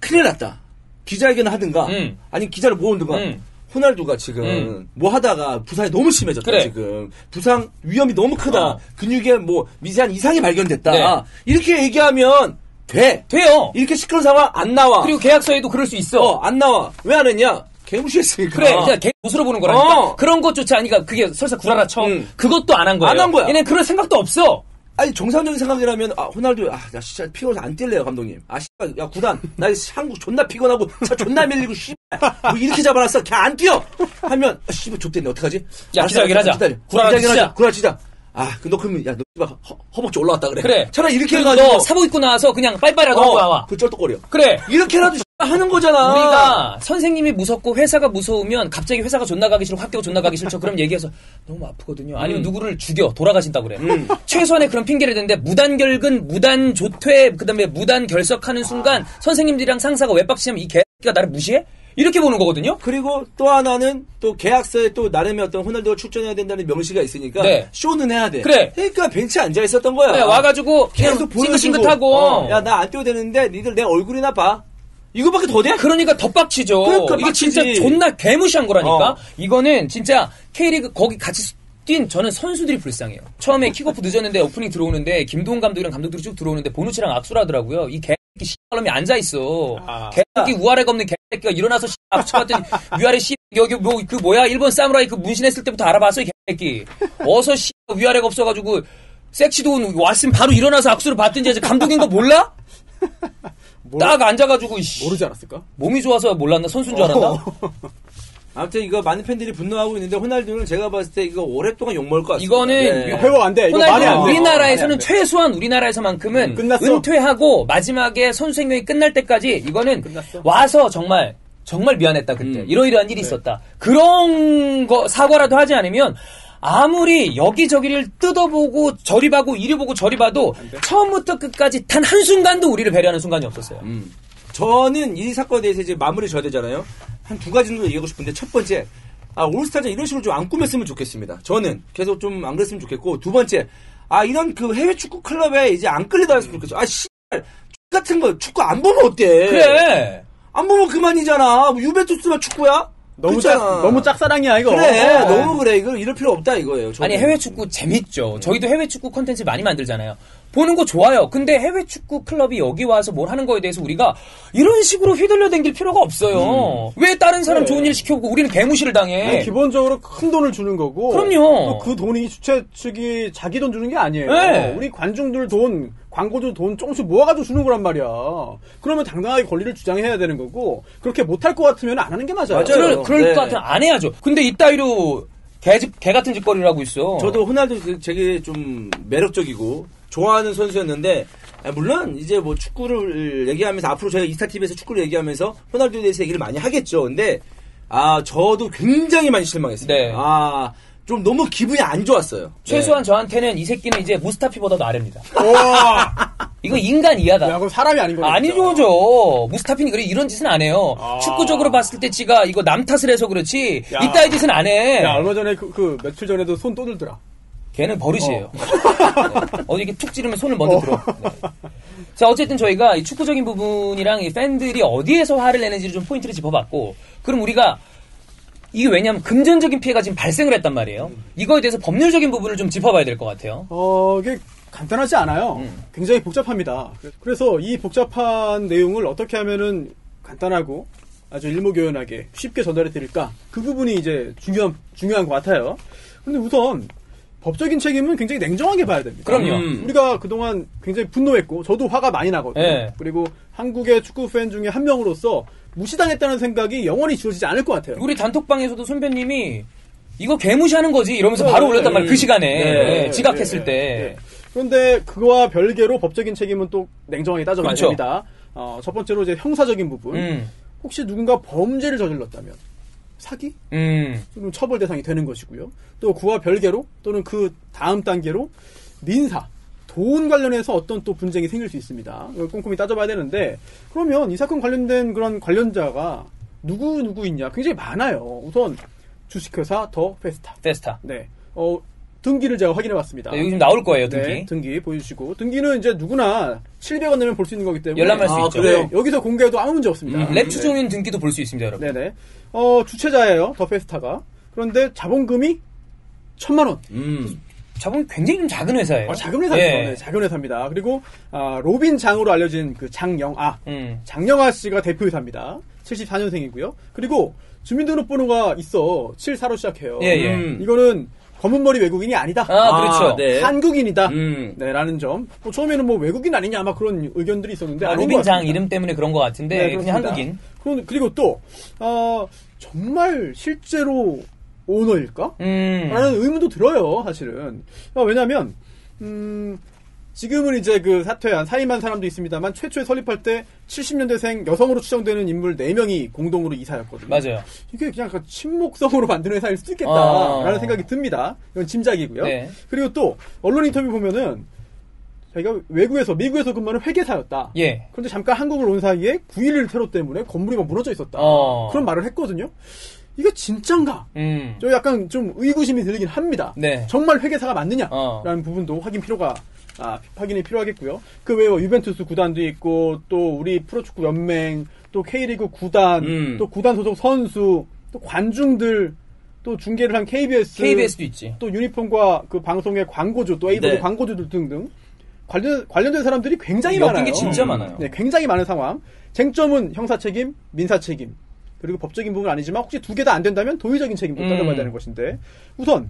Speaker 2: 큰일 났다 기자회견을 하든가
Speaker 1: 음.
Speaker 2: 아니 기자를 모으든가
Speaker 1: 음.
Speaker 2: 호날두가 지금
Speaker 1: 음.
Speaker 2: 뭐 하다가 부상이 너무 심해졌다
Speaker 1: 그래.
Speaker 2: 지금 부상 위험이 너무 크다
Speaker 1: 어.
Speaker 2: 근육에 뭐 미세한 이상이 발견됐다
Speaker 1: 네.
Speaker 2: 이렇게 얘기하면 돼
Speaker 1: 돼요.
Speaker 2: 이렇게 시끄러운 상황 안 나와
Speaker 1: 그리고 계약서에도 그럴 수 있어.
Speaker 2: 어, 안 나와 왜 안 했냐 개무시했으니까
Speaker 1: 그래, 이제 걔 옷으로 보는 거라니까.
Speaker 2: 어.
Speaker 1: 그런 것조차 아니까 그게 설사 구라라 쳐.
Speaker 2: 응.
Speaker 1: 그것도 안 한 거예요.
Speaker 2: 안한 거야.
Speaker 1: 얘는 그럴 생각도 없어.
Speaker 2: 아니 정상적인 생각이라면 아 호날두 아나 진짜 피곤해서 안 뛸래요 감독님 아 씨발 야 구단 나 한국 존나 피곤하고 차 존나 밀리고 씨발 뭐 이렇게 잡아놨어 걔 안 뛰어 하면 아 씨발 좆됐네 어떡하지
Speaker 1: 야,
Speaker 2: 알았어,
Speaker 1: 하자.
Speaker 2: 기다려.
Speaker 1: 치자.
Speaker 2: 하자. 구라 치자 아너 그러면 야너 씨발 허- 허벅지 올라왔다 그래
Speaker 1: 그래.
Speaker 2: 차라리 이렇게 해가지고
Speaker 1: 너 사복 입고 나와서 그냥 빨빨이라도 하고 나와.
Speaker 2: 그 쩔뚝거려
Speaker 1: 그래.
Speaker 2: 이렇게라도 하는 거잖아
Speaker 1: 우리가 선생님이 무섭고 회사가 무서우면 갑자기 회사가 존나 가기 싫고 학교가 존나 가기 싫죠. 그럼 얘기해서 너무 아프거든요. 아니면 누구를 죽여 돌아가신다고 그래. 최소한의 그런 핑계를 대는데 무단 결근, 무단 조퇴, 그다음에 무단 결석하는 순간 선생님들이랑 상사가 외박시하면 이 개가 나를 무시해? 이렇게 보는 거거든요.
Speaker 2: 그리고 또 하나는 또 계약서에 또 나름의 어떤 호날두가 출전해야 된다는 명시가 있으니까
Speaker 1: 네.
Speaker 2: 쇼는 해야 돼.
Speaker 1: 그래.
Speaker 2: 그러니까 벤치에 앉아 있었던 거야.
Speaker 1: 네, 와가지고 그냥
Speaker 2: 계속
Speaker 1: 싱긋싱긋하고
Speaker 2: 어, 야나 안 뛰어도 되는데 니들 내 얼굴이나 봐. 이거밖에 더 돼?
Speaker 1: 그러니까 더 빡치죠.
Speaker 2: 그러니까
Speaker 1: 이게
Speaker 2: 빡치지.
Speaker 1: 진짜 존나 개무시한 거라니까.
Speaker 2: 어.
Speaker 1: 이거는 진짜 K리그 거기 같이 뛴 저는 선수들이 불쌍해요. 처음에 킥오프 늦었는데 오프닝 들어오는데 김도훈 감독이랑 감독들이 쭉 들어오는데 보누치랑 악수를 하더라고요. 이 개새끼 씨발놈이 앉아 있어.
Speaker 3: 아.
Speaker 1: 개새끼 우아래가 없는 개새끼가 일어나서 씨 악수 봤더니 위아래 씨 여기 뭐 그 뭐야 일본 사무라이 그 문신했을 때부터 알아봤어 이 개새끼. 어서 씨 위아래가 없어가지고 섹시도 왔으면 바로 일어나서 악수를 받든지 해서 감독인 거 몰라? 딱 앉아가지고 씨.
Speaker 3: 모르지 않았을까?
Speaker 1: 몸이 좋아서 몰랐나? 선수인 줄 알았나?
Speaker 2: 아무튼 이거 많은 팬들이 분노하고 있는데 호날두는 제가 봤을 때 이거 오랫동안 욕 먹을 것 같습니다.
Speaker 1: 이거는
Speaker 2: 네.
Speaker 3: 회복 안 돼. 이거 말이
Speaker 1: 호날두
Speaker 3: 안 돼.
Speaker 1: 우리나라에서는
Speaker 3: 말이 안 돼.
Speaker 1: 최소한 우리나라에서만큼은
Speaker 3: 음, 끝났어.
Speaker 1: 은퇴하고 마지막에 선수 생명이 끝날 때까지 이거는
Speaker 3: 끝났어.
Speaker 1: 와서 정말 정말 미안했다 그때
Speaker 2: 음.
Speaker 1: 이러이러한
Speaker 3: 네.
Speaker 1: 일이 있었다 그런 거 사과라도 하지 않으면 아무리 여기저기를 뜯어보고 저리 봐고 이리 보고 저리 봐도
Speaker 3: 돼.
Speaker 1: 처음부터 끝까지 단 한순간도 우리를 배려하는 순간이 없었어요
Speaker 2: 음. 저는 이 사건에 대해서 이제 마무리 져야 되잖아요. 한 두 가지 정도 얘기하고 싶은데 첫 번째, 아 올스타전 이런 식으로 좀 안 꾸몄으면 좋겠습니다. 저는 계속 좀 안 그랬으면 좋겠고 두 번째, 아 이런 그 해외 축구 클럽에 이제 안 끌려다녔으면 좋겠어. 아 씨발 같은 거 축구 안 보면 어때?
Speaker 1: 그래
Speaker 2: 안 보면 그만이잖아. 뭐 유벤투스만 축구야?
Speaker 3: 너무. 짝 너무 짝사랑이야 이거.
Speaker 2: 그래
Speaker 3: 어.
Speaker 2: 너무 그래 이거 이럴 필요 없다 이거예요. 저는.
Speaker 1: 아니 해외 축구 재밌죠. 저희도 해외 축구 콘텐츠 많이 만들잖아요. 보는 거 좋아요. 근데 해외 축구 클럽이 여기 와서 뭘 하는 거에 대해서 우리가 이런 식으로 휘둘려 댕길 필요가 없어요. 왜 다른 사람
Speaker 3: 그래.
Speaker 1: 좋은 일 시켜보고 우리는 개무시를 당해?
Speaker 3: 아니, 기본적으로 큰 돈을 주는 거고.
Speaker 1: 그럼요.
Speaker 3: 또그 돈이 주최 측이 자기 돈 주는 게 아니에요.
Speaker 1: 네.
Speaker 3: 우리 관중들 돈, 광고주 돈 조금씩 모아가지고 주는 거란 말이야. 그러면 당당하게 권리를 주장해야 되는 거고, 그렇게 못할 것 같으면 안 하는 게 맞아요.
Speaker 2: 맞아요.
Speaker 1: 그럴, 그럴
Speaker 2: 네.
Speaker 1: 것 같으면 안 해야죠. 근데 이따위로 개집 개 같은 짓거리를 하고 있어.
Speaker 2: 저도 호날두 그- 되게 좀 매력적이고 좋아하는 선수였는데 아, 물론 이제 뭐 축구를 얘기하면서 앞으로 저희가 이스타 TV에서 축구를 얘기하면서 호날두에 대해서 얘기를 많이 하겠죠. 근데 아 저도 굉장히 많이 실망했습니다.
Speaker 1: 네.
Speaker 2: 아 좀 너무 기분이 안 좋았어요.
Speaker 1: 최소한 저한테는 이 새끼는 이제 무스타피보다도 아래입니다.
Speaker 3: 와.
Speaker 1: 이거 인간 이하다.
Speaker 3: 야, 그건 사람이 아닌 거야.
Speaker 1: 아니죠, 저. 무스타피는 그래 이런 짓은 안 해요.
Speaker 3: 아.
Speaker 1: 축구적으로 봤을 때 지가 이거 남 탓을 해서 그렇지
Speaker 3: 야.
Speaker 1: 이따위 짓은 안 해.
Speaker 3: 야, 얼마 전에 그, 그 며칠 전에도 손 떠들더라.
Speaker 1: 걔는 버릇이에요. 네. 어디 이렇게 툭 찌르면 손을 먼저 들어. 네. 자, 어쨌든 저희가 이 축구적인 부분이랑 이 팬들이 어디에서 화를 내는지를 좀 포인트를 짚어봤고, 그럼 우리가 이게 왜냐하면 금전적인 피해가 지금 발생을 했단 말이에요. 이거에 대해서 법률적인 부분을 좀 짚어봐야 될 것 같아요.
Speaker 3: 어, 이게 간단하지 않아요.
Speaker 1: 음.
Speaker 3: 굉장히 복잡합니다. 그래서 이 복잡한 내용을 어떻게 하면은 간단하고 아주 일목요연하게 쉽게 전달해 드릴까? 그 부분이 이제 중요한, 중요한 것 같아요. 근데 우선 법적인 책임은 굉장히 냉정하게 봐야 됩니다.
Speaker 1: 그럼요.
Speaker 2: 음.
Speaker 3: 우리가 그동안 굉장히 분노했고, 저도 화가 많이 나거든요.
Speaker 1: 네.
Speaker 3: 그리고 한국의 축구 팬 중에 한 명으로서 무시당했다는 생각이 영원히 지워지지 않을 것 같아요.
Speaker 1: 우리 단톡방에서도 손배님이 이거 개무시하는 거지 이러면서
Speaker 3: 네,
Speaker 1: 바로
Speaker 3: 네,
Speaker 1: 올렸단 말이에요. 그
Speaker 2: 네.
Speaker 1: 시간에
Speaker 2: 네,
Speaker 1: 네, 지각했을
Speaker 3: 네,
Speaker 1: 때.
Speaker 3: 네. 그런데 그와 별개로 법적인 책임은 또 냉정하게 따져봐야
Speaker 1: 그렇죠.
Speaker 3: 됩니다. 어, 첫 번째로 이제 형사적인 부분.
Speaker 1: 음,
Speaker 3: 혹시 누군가 범죄를 저질렀다면 사기?
Speaker 1: 음,
Speaker 3: 처벌 대상이 되는 것이고요. 또 그와 별개로 또는 그 다음 단계로 민사, 돈 관련해서 어떤 또 분쟁이 생길 수 있습니다. 꼼꼼히 따져봐야 되는데 그러면 이 사건 관련된 그런 관련자가 누구 누구 있냐? 굉장히 많아요. 우선 주식회사 더 페스타.
Speaker 1: 페스타.
Speaker 3: 네. 어, 등기를 제가 확인해 봤습니다.
Speaker 1: 네, 여기 지금 나올 거예요 등기.
Speaker 3: 네, 등기 보여주시고 등기는 이제 누구나 700원 내면 볼 수 있는 거기 때문에
Speaker 1: 열람할 수
Speaker 2: 아,
Speaker 1: 있죠.
Speaker 2: 그래요?
Speaker 3: 네, 여기서 공개해도 아무 문제 없습니다.
Speaker 1: 음, 랩 추종인 등기도 볼 수 있습니다, 여러분.
Speaker 3: 네네. 어, 주최자예요, 더 페스타가. 그런데 자본금이 천만 원.
Speaker 2: 음.
Speaker 1: 자본 굉장히 좀 작은 회사예요.
Speaker 3: 어, 작은 회사죠.
Speaker 1: 예.
Speaker 3: 네, 작은 회사입니다. 그리고 아, 로빈 장으로 알려진 그 장영아,
Speaker 1: 음.
Speaker 3: 장영아 씨가 대표이사입니다. 74년생이고요. 그리고 주민등록번호가 있어 74로 시작해요.
Speaker 1: 예, 예.
Speaker 2: 음.
Speaker 3: 이거는 검은 머리 외국인이 아니다.
Speaker 1: 아, 그렇죠.
Speaker 2: 네.
Speaker 3: 한국인이다.
Speaker 2: 음.
Speaker 3: 네, 라는 점. 뭐 처음에는 뭐 외국인 아니냐 아마 그런 의견들이 있었는데
Speaker 1: 아,
Speaker 3: 아닌 것
Speaker 1: 로빈 장
Speaker 3: 같습니다.
Speaker 1: 이름 때문에 그런 것 같은데
Speaker 3: 네,
Speaker 1: 그냥. 한국인.
Speaker 3: 그리고 또 아, 정말 실제로 오너일까?
Speaker 1: 음.
Speaker 3: 라는 의문도 들어요, 사실은. 아, 왜냐면, 음, 지금은 이제 그 사퇴한, 사임한 사람도 있습니다만, 최초에 설립할 때 70년대생 여성으로 추정되는 인물 4명이 공동으로 이사였거든요.
Speaker 1: 맞아요.
Speaker 3: 이게 그냥 친목성으로 만드는 회사일 수도 있겠다.
Speaker 1: 어.
Speaker 3: 라는 생각이 듭니다. 이건 짐작이고요.
Speaker 1: 네.
Speaker 3: 그리고 또, 언론 인터뷰 보면은, 자기가 외국에서 미국에서 근무하는 회계사였다.
Speaker 1: 예.
Speaker 3: 그런데 잠깐 한국을 온 사이에 9.11 테러 때문에 건물이 막 무너져 있었다.
Speaker 1: 어.
Speaker 3: 그런 말을 했거든요. 이게 진짠가?
Speaker 1: 음.
Speaker 3: 저 약간 좀 의구심이 들긴 합니다.
Speaker 1: 네.
Speaker 3: 정말 회계사가 맞느냐 라는
Speaker 1: 어.
Speaker 3: 부분도 확인 필요가 아, 확인이 필요하겠고요. 그 외에 뭐 유벤투스 구단도 있고 또 우리 프로축구 연맹 또 K리그 구단
Speaker 2: 음.
Speaker 3: 또 구단 소속 선수 또 관중들 또 중계를 한 KBS
Speaker 1: KBS도 있지.
Speaker 3: 또 유니폼과 그 방송의 광고주 또 에이버드
Speaker 2: 네.
Speaker 3: 광고주들 등등 관련 관련된 사람들이 굉장히 많아요.
Speaker 1: 게 진짜 많아요.
Speaker 3: 네, 굉장히 많은 상황. 쟁점은 형사 책임, 민사 책임. 그리고 법적인 부분은 아니지만 혹시 두 개 다 안 된다면 도의적인 책임도
Speaker 1: 음.
Speaker 3: 따져봐야 되는 것인데 우선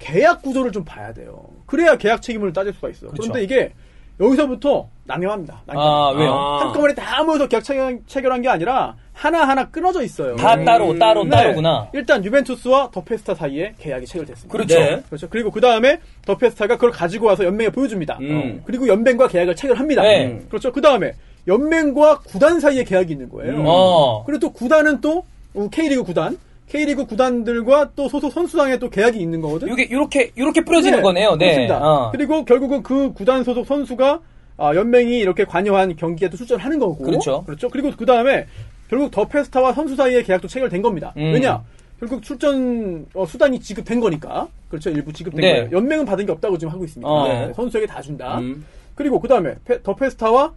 Speaker 3: 계약 구조를 좀 봐야 돼요. 그래야 계약 책임을 따질 수가 있어요.
Speaker 1: 그렇죠.
Speaker 3: 그런데 이게 여기서부터 난해합니다.
Speaker 1: 아, 왜요?
Speaker 2: 아.
Speaker 3: 한꺼번에 다 모여서 계약 체결, 체결한 게 아니라 하나하나 끊어져 있어요.
Speaker 1: 다 따로, 따로,
Speaker 3: 네.
Speaker 1: 따로구나.
Speaker 3: 일단 유벤투스와 더 페스타 사이에 계약이 체결됐습니다.
Speaker 1: 그렇죠.
Speaker 2: 네.
Speaker 3: 그렇죠. 그리고 그 다음에 더 페스타가 그걸 가지고 와서 연맹에 보여줍니다.
Speaker 2: 음.
Speaker 3: 어. 그리고 연맹과 계약을 체결합니다.
Speaker 1: 네.
Speaker 3: 음. 그렇죠. 그 다음에 연맹과 구단 사이에 계약이 있는 거예요.
Speaker 2: 음.
Speaker 1: 어.
Speaker 3: 그리고 또 구단은 또 어, K리그 구단, K리그 구단들과 또 소속 선수당에 또 계약이 있는 거거든.
Speaker 1: 요게, 요렇게, 요렇게 뿌려지는
Speaker 3: 네,
Speaker 1: 거네요. 네.
Speaker 3: 그렇습니다.
Speaker 1: 어.
Speaker 3: 그리고 결국은 그 구단 소속 선수가 아, 연맹이 이렇게 관여한 경기에 또 출전하는 거고.
Speaker 1: 그렇죠.
Speaker 3: 그렇죠. 그리고 그 다음에 결국 더 페스타와 선수 사이의 계약도 체결된 겁니다.
Speaker 1: 음.
Speaker 3: 왜냐? 결국 출전 어, 수단이 지급된 거니까. 그렇죠. 일부 지급된
Speaker 1: 네.
Speaker 3: 거예요. 연맹은 받은 게 없다고 지금 하고 있습니다.
Speaker 1: 어.
Speaker 3: 네, 선수에게 다 준다.
Speaker 2: 음.
Speaker 3: 그리고 그 다음에 더 페스타와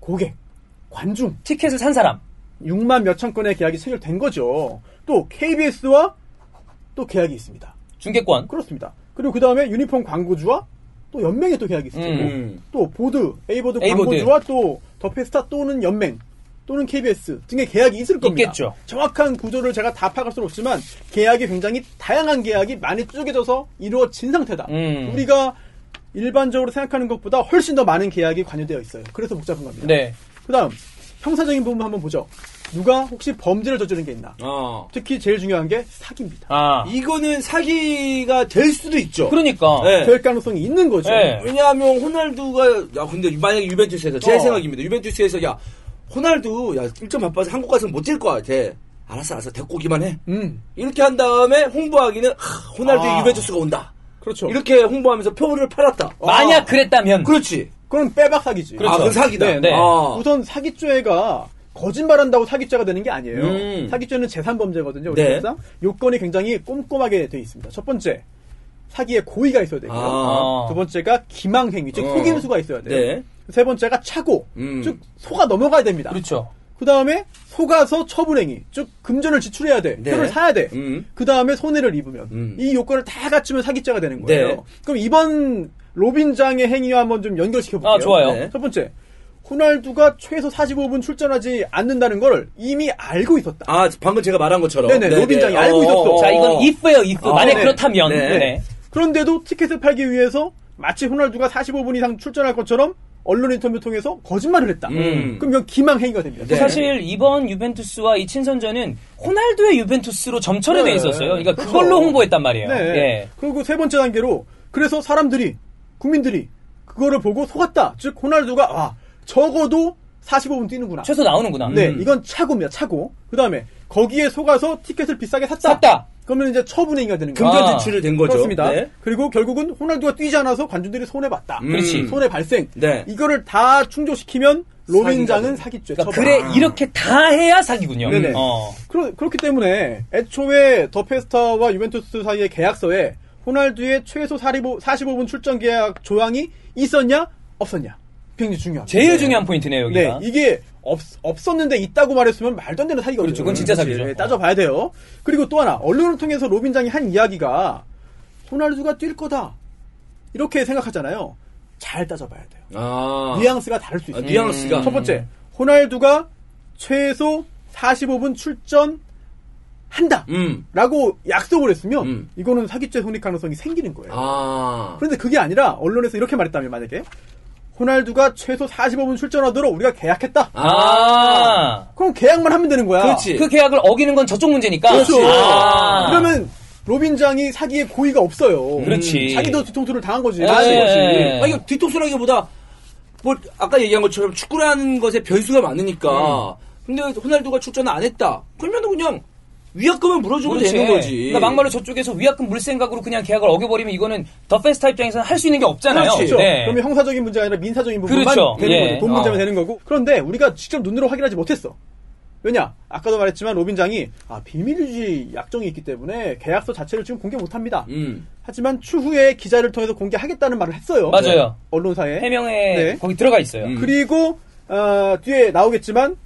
Speaker 3: 고객, 관중,
Speaker 1: 티켓을 산 사람.
Speaker 3: 6만 몇천 건의 계약이 체결된 거죠. 또 KBS와 또 계약이 있습니다.
Speaker 1: 중계권.
Speaker 3: 그렇습니다. 그리고 그 다음에 유니폼 광고주와 또 연맹에 또 계약이 있을 테고
Speaker 2: 음.
Speaker 3: 또 보드,
Speaker 1: A board.
Speaker 3: 광고주와 또 더 페스타 또는 연맹 또는 KBS 등의 계약이 있을 겁니다.
Speaker 1: 있겠죠.
Speaker 3: 정확한 구조를 제가 다 파악할 수는 없지만 계약이 굉장히 다양한 계약이 많이 쪼개져서 이루어진 상태다.
Speaker 1: 음.
Speaker 3: 우리가 일반적으로 생각하는 것보다 훨씬 더 많은 계약이 관여되어 있어요. 그래서 복잡한 겁니다.
Speaker 1: 네.
Speaker 3: 그 다음 형사적인 부분 한번 보죠. 누가 혹시 범죄를 저지른 게 있나?
Speaker 2: 어.
Speaker 3: 특히 제일 중요한 게 사기입니다.
Speaker 1: 아.
Speaker 2: 이거는 사기가 될 수도 있죠.
Speaker 1: 그러니까.
Speaker 2: 네.
Speaker 3: 될 가능성이 있는 거죠.
Speaker 1: 네.
Speaker 2: 왜냐하면 호날두가 야 근데 만약에 유벤투스에서 제
Speaker 3: 어.
Speaker 2: 생각입니다. 유벤투스에서 야 호날두 야 일정 바빠서 한국 가서 못 뛸 것 같아. 알았어 알았어 데리고 오기만 해.
Speaker 3: 음,
Speaker 2: 이렇게 한 다음에 홍보하기는 하, 호날두
Speaker 3: 아.
Speaker 2: 유벤투스가 온다.
Speaker 3: 그렇죠.
Speaker 2: 이렇게 홍보하면서 표를 팔았다.
Speaker 1: 만약 그랬다면.
Speaker 2: 그렇지.
Speaker 3: 그건 빼박 사기지.
Speaker 1: 그렇죠.
Speaker 2: 아 그건 사기다.
Speaker 3: 네,
Speaker 1: 네.
Speaker 2: 아.
Speaker 3: 우선 사기죄가 거짓말한다고 사기죄가 되는 게 아니에요.
Speaker 2: 음.
Speaker 3: 사기죄는 재산 범죄거든요. 우리
Speaker 2: 네.
Speaker 3: 법상 요건이 굉장히 꼼꼼하게 돼 있습니다. 첫 번째, 사기의 고의가 있어야 되고요.
Speaker 2: 아.
Speaker 3: 두 번째가 기망행위, 즉
Speaker 2: 어.
Speaker 3: 속임수가 있어야 돼요.
Speaker 2: 네.
Speaker 3: 세 번째가 차고,
Speaker 2: 음.
Speaker 3: 즉 속아 넘어가야 됩니다.
Speaker 1: 그렇죠.
Speaker 3: 그 다음에 속아서 처분행위, 즉 금전을 지출해야 돼,
Speaker 2: 네.
Speaker 3: 표를 사야 돼.
Speaker 2: 음.
Speaker 3: 그 다음에 손해를 입으면
Speaker 2: 음.
Speaker 3: 이 요건을 다 갖추면 사기죄가 되는 거예요.
Speaker 2: 네.
Speaker 3: 그럼 이번 로빈장의 행위와 한번 좀 연결시켜 볼게요.
Speaker 1: 아, 좋아요.
Speaker 2: 네.
Speaker 3: 첫 번째, 호날두가 최소 45분 출전하지 않는다는 걸 이미 알고 있었다.
Speaker 2: 아 방금 제가 말한 것처럼.
Speaker 3: 네네, 로빈장이 알고 있었어.
Speaker 1: 자, 이건 if예요, if.
Speaker 2: 아,
Speaker 1: 만약
Speaker 3: 네.
Speaker 1: 그렇다면.
Speaker 2: 네.
Speaker 1: 네.
Speaker 3: 그런데도 티켓을 팔기 위해서 마치 호날두가 45분 이상 출전할 것처럼 언론 인터뷰 통해서 거짓말을 했다.
Speaker 2: 음.
Speaker 3: 그럼 이건 기망 행위가 됩니다.
Speaker 2: 네.
Speaker 1: 사실 이번 유벤투스와 이 친선전은 호날두의 유벤투스로 점철이 돼
Speaker 3: 네.
Speaker 1: 있었어요. 그러니까
Speaker 3: 그렇죠.
Speaker 1: 그걸로 홍보했단 말이에요.
Speaker 3: 네.
Speaker 1: 예.
Speaker 3: 그리고 세 번째 단계로 그래서 사람들이 국민들이 그거를 보고 속았다. 즉 호날두가 아 적어도 45분 뛰는구나.
Speaker 1: 최소 나오는구나.
Speaker 3: 네,
Speaker 2: 음.
Speaker 3: 이건 차고입니다. 차고. 그 다음에 거기에 속아서 티켓을 비싸게 샀다.
Speaker 1: 샀다.
Speaker 3: 그러면 이제 처분행위가 되는 거예요.
Speaker 2: 금전
Speaker 1: 아.
Speaker 2: 지출이 된 거죠.
Speaker 3: 그렇습니다.
Speaker 2: 네.
Speaker 3: 그리고 결국은 호날두가 뛰지 않아서 관중들이 손해 봤다.
Speaker 2: 음.
Speaker 1: 그렇지.
Speaker 3: 손해 발생.
Speaker 2: 네.
Speaker 3: 이거를 다 충족시키면 로빈장은 사기죄.
Speaker 1: 그러니까. 그래 이렇게 다 해야 사기군요.
Speaker 3: 네네.
Speaker 1: 어.
Speaker 3: 그렇, 그렇기 때문에 애초에 더 페스타와 유벤투스 사이의 계약서에 호날두의 최소 45, 45분 출전 계약 조항이 있었냐 없었냐 굉장히 중요합니다.
Speaker 1: 제일
Speaker 3: 네.
Speaker 1: 중요한 포인트네요,
Speaker 3: 네,
Speaker 1: 여기가.
Speaker 3: 이게 없, 없었는데 있다고 말했으면 말도 안 되는 사기거든요.
Speaker 1: 그렇죠. 그건 진짜. 사기죠.
Speaker 3: 네, 따져봐야 돼요. 그리고 또 하나 언론을 통해서 로빈장이 한 이야기가 호날두가 뛸 거다 이렇게 생각하잖아요. 잘 따져봐야 돼요.
Speaker 2: 아.
Speaker 3: 뉘앙스가 다를 수
Speaker 2: 아,
Speaker 3: 있어요.
Speaker 2: 뉘앙스가.
Speaker 3: 첫 번째, 호날두가 최소 45분 출전 한다.
Speaker 2: 음.
Speaker 3: 라고 약속을 했으면
Speaker 2: 음.
Speaker 3: 이거는 사기죄 성립 가능성이 생기는 거예요.
Speaker 2: 아.
Speaker 3: 그런데 그게 아니라 언론에서 이렇게 말했다면 만약에 호날두가 최소 45분 출전하도록 우리가 계약했다.
Speaker 1: 아.
Speaker 3: 그럼 계약만 하면 되는 거야.
Speaker 2: 그렇지.
Speaker 1: 그 계약을 어기는 건 저쪽 문제니까.
Speaker 3: 그렇죠.
Speaker 1: 아.
Speaker 3: 그러면 로빈장이 사기에 고의가 없어요.
Speaker 1: 그렇지.
Speaker 3: 자기도 뒤통수를 당한 거지. 거지.
Speaker 1: 네.
Speaker 2: 아, 이거 뒤통수라기보다, 뭐, 아까 얘기한 것처럼 축구라는 것에 변수가 많으니까. 근데 호날두가 출전을 안 했다. 그러면 그냥 위약금을 물어주면
Speaker 1: 그렇지.
Speaker 2: 되는 거지.
Speaker 1: 그러니까 막말로 저쪽에서 위약금 물 생각으로 그냥 계약을 어겨버리면 이거는 더 페스타 입장에서는 할 수 있는 게 없잖아요.
Speaker 2: 그렇지.
Speaker 3: 그렇죠. 그러면 형사적인 문제가 아니라 민사적인 부분만
Speaker 1: 그렇죠.
Speaker 3: 되는
Speaker 1: 예.
Speaker 3: 거죠. 돈 문제만
Speaker 1: 어.
Speaker 3: 되는 거고. 그런데 우리가 직접 눈으로 확인하지 못했어. 왜냐? 아까도 말했지만 로빈장이 아, 비밀유지 약정이 있기 때문에 계약서 자체를 지금 공개 못합니다.
Speaker 2: 음.
Speaker 3: 하지만 추후에 기자를 통해서 공개하겠다는 말을 했어요.
Speaker 1: 맞아요.
Speaker 3: 언론사에.
Speaker 1: 해명에
Speaker 3: 네.
Speaker 1: 거기 들어가 있어요.
Speaker 2: 음.
Speaker 3: 그리고 어, 뒤에 나오겠지만